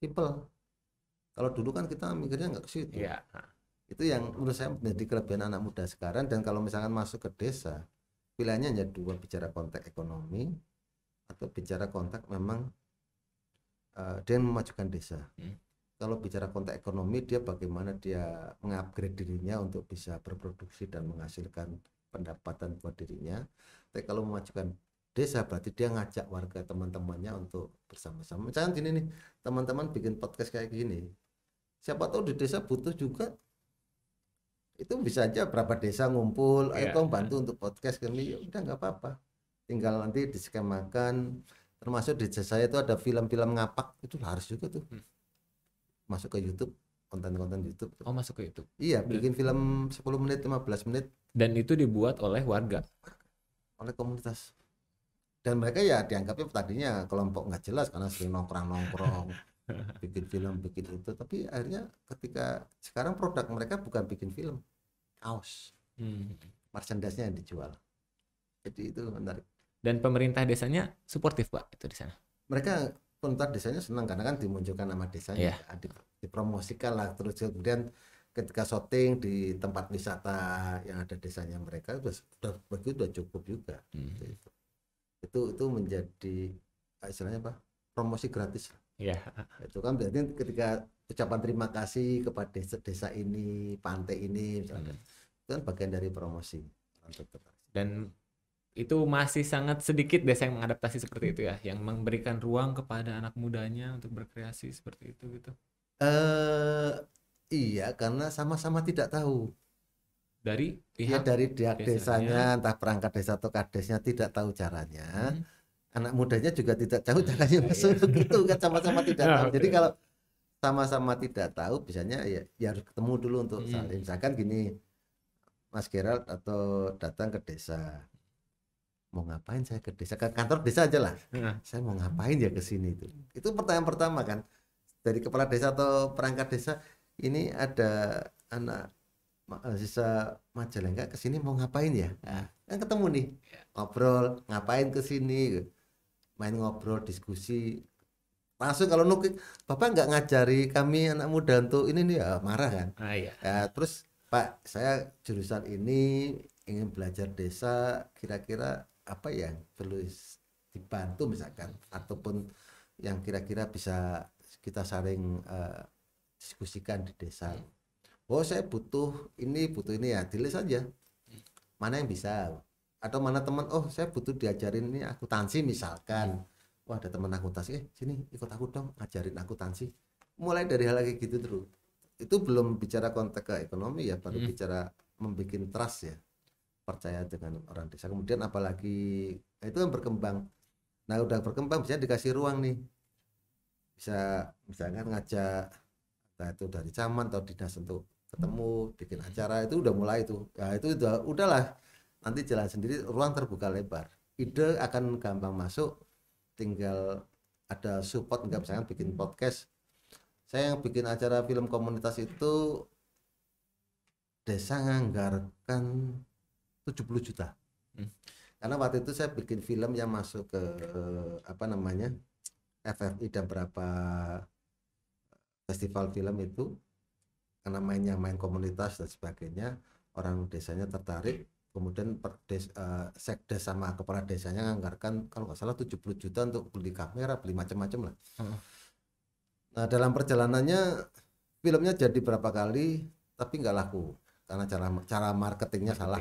Simple. Kalau dulu kan kita mikirnya nggak ke situ. Iya. Itu yang menurut saya menjadi kelebihan anak muda sekarang dan kalau misalkan masuk ke desa, pilihannya hanya dua bicara konteks ekonomi atau bicara konteks memang eh, dia memajukan desa. Hmm. kalau bicara konteks ekonomi dia bagaimana dia mengupgrade dirinya untuk bisa berproduksi dan menghasilkan pendapatan buat dirinya. Tapi kalau memajukan desa berarti dia ngajak warga teman-temannya untuk bersama-sama. Misalnya gini nih, teman-teman bikin podcast kayak gini. Siapa tahu di desa butuh juga itu bisa aja berapa desa ngumpul, ayo Iya. tolong bantu untuk podcast kami, ya udah nggak apa-apa. Tinggal nanti diskemakan, termasuk di desa saya itu ada film-film ngapak, itu harus juga tuh. Hmm. Masuk ke YouTube, konten-konten YouTube. tuh. Oh masuk ke itu. Iya, bikin film 10 menit, 15 menit Dan itu dibuat oleh warga. oleh komunitas. Dan mereka ya dianggapnya tadinya kelompok nggak jelas karena sering nongkrong-nongkrong, *laughs* bikin film, bikin itu. Tapi akhirnya ketika sekarang produk mereka bukan bikin film, kaos, Hmm. merchandise-nya yang dijual. Jadi itu menarik. Dan pemerintah desanya suportif pak itu di sana. Mereka pemerintah desanya senang karena kan dimunculkan nama desanya, Iya. di- dipromosikan lah. Terus kemudian ketika syuting di tempat wisata yang ada desanya mereka udah udah begitu udah cukup juga. Hmm. Itu itu menjadi ah, istilahnya apa? Promosi gratis. Iya. Itu kan berarti ketika ucapan terima kasih kepada desa, desa ini, pantai ini, misalkan, Hmm. itu kan bagian dari promosi. Dan itu masih sangat sedikit desa yang mengadaptasi seperti itu ya, yang memberikan ruang kepada anak mudanya untuk berkreasi seperti itu gitu. Eh iya karena sama-sama tidak tahu. Dari Ya pihak dari pihak desanya. desanya, entah perangkat desa atau kadesnya tidak tahu caranya. Hmm. Anak mudanya juga tidak tahu caranya masuk *laughs* gitu kan sama-sama *laughs* tidak Ah, tahu. Jadi kalau sama-sama tidak tahu, biasanya ya, ya harus ketemu dulu untuk Hmm. saling. Misalkan gini, Mas Gerald atau datang ke desa, mau ngapain saya ke desa? Ke kantor desa aja lah. Nah, Saya mau ngapain ya ke sini itu? Itu pertanyaan pertama kan dari kepala desa atau perangkat desa. Ini ada anak mahasiswa Majalengka ke sini mau ngapain ya? Nah, kan ketemu nih, ngobrol, ngapain ke sini? Main ngobrol, diskusi. Langsung kalau nukik, Bapak nggak ngajari kami anak muda untuk ini nih ya marah kan? ah iya. Ya, terus Pak, saya jurusan ini ingin belajar desa, kira-kira apa yang perlu dibantu misalkan, ataupun yang kira-kira bisa kita saling eh, diskusikan di desa. Oh, saya butuh ini, butuh ini ya, tulis saja. Mana yang bisa? Atau mana teman, oh saya butuh diajarin ini akuntansi misalkan. Wah, ada teman akuntansi, eh sini ikut aku dong, ngajarin akuntansi. Mulai dari hal kayak gitu terus itu belum bicara konteks ke ekonomi ya baru Hmm. bicara membuat trust ya percaya dengan orang desa kemudian apalagi nah itu kan berkembang nah udah berkembang bisa dikasih ruang nih bisa misalkan ngajak entah itu dari caman atau dinas untuk ketemu bikin acara itu udah mulai itu ya itu udah udahlah nanti jalan sendiri ruang terbuka lebar. Ide akan gampang masuk tinggal ada support nggak misalkan bikin podcast. Saya yang bikin acara film komunitas itu desa nganggarkan 70 juta. Hmm. karena waktu itu saya bikin film yang masuk ke apa namanya FFI dan berapa festival film itu karena mainnya main komunitas dan sebagainya orang desanya tertarik kemudian per des, eh, sekdes sama kepala desanya nganggarkan kalau nggak salah 70 juta untuk beli kamera beli macam-macam lah Oh. Nah dalam perjalanannya filmnya jadi berapa kali tapi nggak laku karena cara cara marketingnya salah.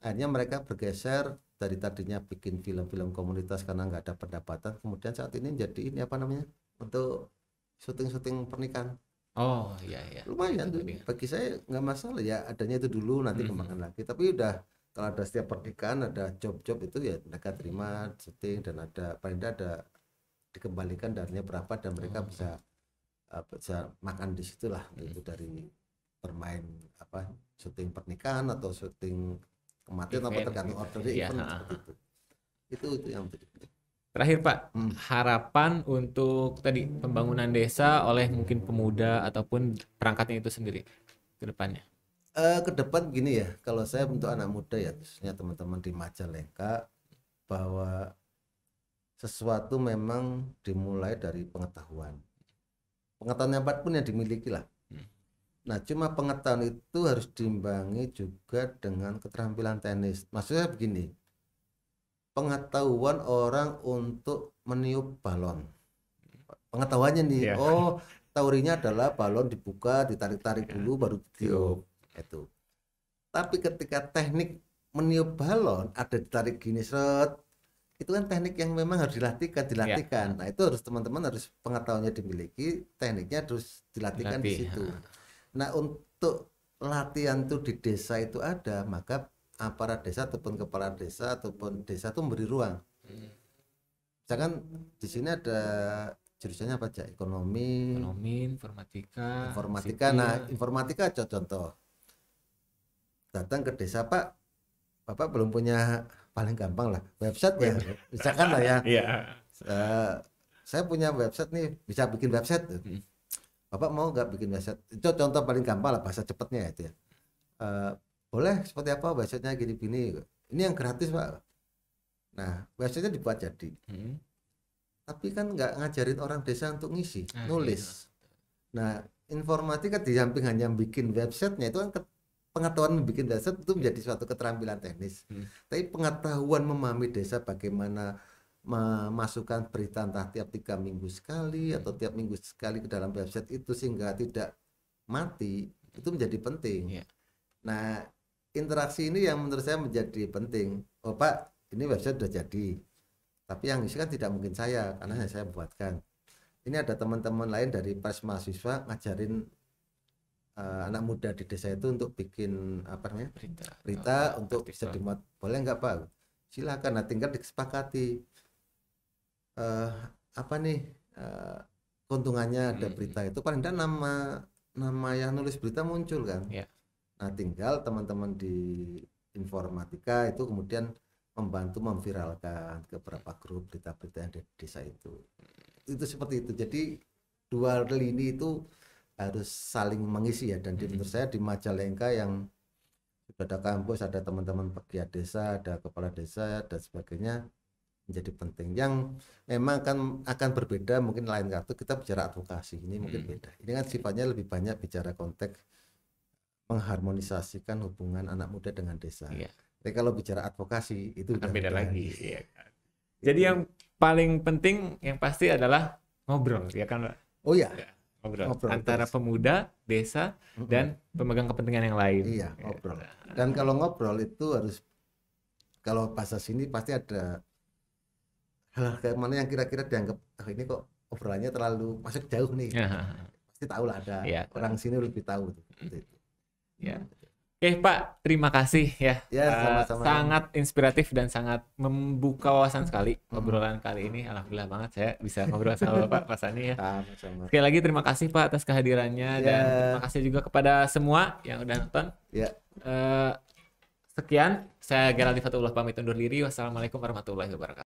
Akhirnya mereka bergeser dari tadinya bikin film-film komunitas karena nggak ada pendapatan, kemudian saat ini jadi ini apa namanya untuk syuting-syuting pernikahan. Oh iya iya. Lumayan tuh. Jadi, Bagi saya nggak masalah ya adanya itu dulu nanti Mhm. kembangkan lagi. Tapi udah kalau ada setiap pernikahan ada job-job itu ya mereka terima syuting dan ada paling tidak ada dikembalikan darinya berapa dan mereka Oh. bisa uh, bisa makan di situ lah Hmm. itu dari bermain apa syuting pernikahan atau syuting kematian apa tergantung order Iya, event seperti itu. Itu itu yang penting. Terakhir Pak, Hmm. harapan untuk tadi pembangunan desa oleh mungkin pemuda ataupun perangkatnya itu sendiri ke depannya. Eh, ke depan gini ya, kalau saya untuk anak muda ya, khususnya teman-teman di Majalengka, bahwa sesuatu memang dimulai dari pengetahuan. Pengetahuan apa pun yang dimiliki lah. Hmm. Nah, cuma pengetahuan itu harus diimbangi juga dengan keterampilan teknis. Maksudnya begini, pengetahuan orang untuk meniup balon. Pengetahuannya nih, Iya. oh teorinya adalah balon dibuka, ditarik-tarik Ya. dulu baru ditiup. Itu. Tapi ketika teknik meniup balon ada ditarik gini seret, itu kan teknik yang memang harus dilatihkan, dilatihkan. Nah, itu harus teman-teman harus pengetahuannya dimiliki, tekniknya harus dilatihkan di Dilatih, situ. ha. Nah, untuk latihan tuh di desa itu ada, maka aparat desa ataupun kepala desa ataupun desa itu memberi ruang. Misalkan di sini ada jurusannya apa aja? Ekonomi, Ekonomi, informatika, informatika. sipil. Nah, informatika aja contoh. Datang ke desa, Pak. Bapak belum punya paling gampang lah website ya. Misalkan lah ya. *laughs* Iya. eh, saya punya website nih, bisa bikin website. Hmm. Bapak mau nggak bikin website? Itu contoh paling gampang lah bahasa cepatnya itu ya. Eh, boleh seperti apa websitenya gini-gini. Ini yang gratis Pak. Nah, websitenya dibuat jadi. Hmm. Tapi kan nggak ngajarin orang desa untuk ngisi, Ah, nulis. Nah, informatika di samping hanya bikin websitenya itu kan pengetahuan membuat website itu menjadi suatu keterampilan teknis. Hmm. Tapi pengetahuan memahami desa bagaimana memasukkan berita entah tiap tiga minggu sekali atau tiap minggu sekali ke dalam website itu sehingga tidak mati itu menjadi penting. Iya. Nah, interaksi ini yang menurut saya menjadi penting. Oh Pak, ini website sudah jadi. Tapi yang isi kan tidak mungkin saya karena hanya saya buatkan. Ini ada teman-teman lain dari pers mahasiswa ngajarin eh, anak muda di desa itu untuk bikin apa namanya Berita. berita Oh, untuk bisa dimuat boleh nggak Pak? Silakan. Nah tinggal disepakati eh apa nih eh, keuntungannya ada Hmm. berita itu paling tidak nama nama yang nulis berita muncul kan. Iya. Nah tinggal teman-teman di informatika itu kemudian membantu memviralkan ke beberapa grup berita-berita yang di desa itu. Itu seperti itu. Jadi dua lini itu harus saling mengisi ya dan di, menurut saya di Majalengka yang ada kampus, ada teman-teman pegiat desa, ada kepala desa dan sebagainya menjadi penting. Yang memang kan akan berbeda mungkin lain kartu kita bicara advokasi ini mungkin Hmm. beda. Ini kan sifatnya lebih banyak bicara konteks mengharmonisasikan hubungan anak muda dengan desa. Iya. Tapi kalau bicara advokasi itu Akan beda lagi. Iya kan. Jadi yang paling penting yang pasti adalah ngobrol, ya kan, Pak? Oh iya, Ngobrol, Ngobrol, antara terus. pemuda, desa, Mm-mm. dan pemegang kepentingan yang lain. Iya, ngobrol. Dan kalau ngobrol itu harus kalau bahasa sini pasti ada hal kayak mana yang kira-kira dianggap "Ah, ini kok obrolannya terlalu masuk jauh nih. Ya. Pasti tahu lah ada Iya. orang sini lebih tahu tuh. Ya. Oke Pak, terima kasih ya. Ya, Eh, sama-sama. sangat inspiratif dan sangat membuka wawasan sekali Hmm. obrolan kali ini. Alhamdulillah banget saya bisa ngobrol sama Bapak Pak Sani ya. Sama-sama. Sekali lagi terima kasih Pak atas kehadirannya Ya. dan terima kasih juga kepada semua yang udah nonton. Ya. Eh, sekian, saya Geraldi Fatullah pamit undur diri. Wassalamualaikum warahmatullahi wabarakatuh.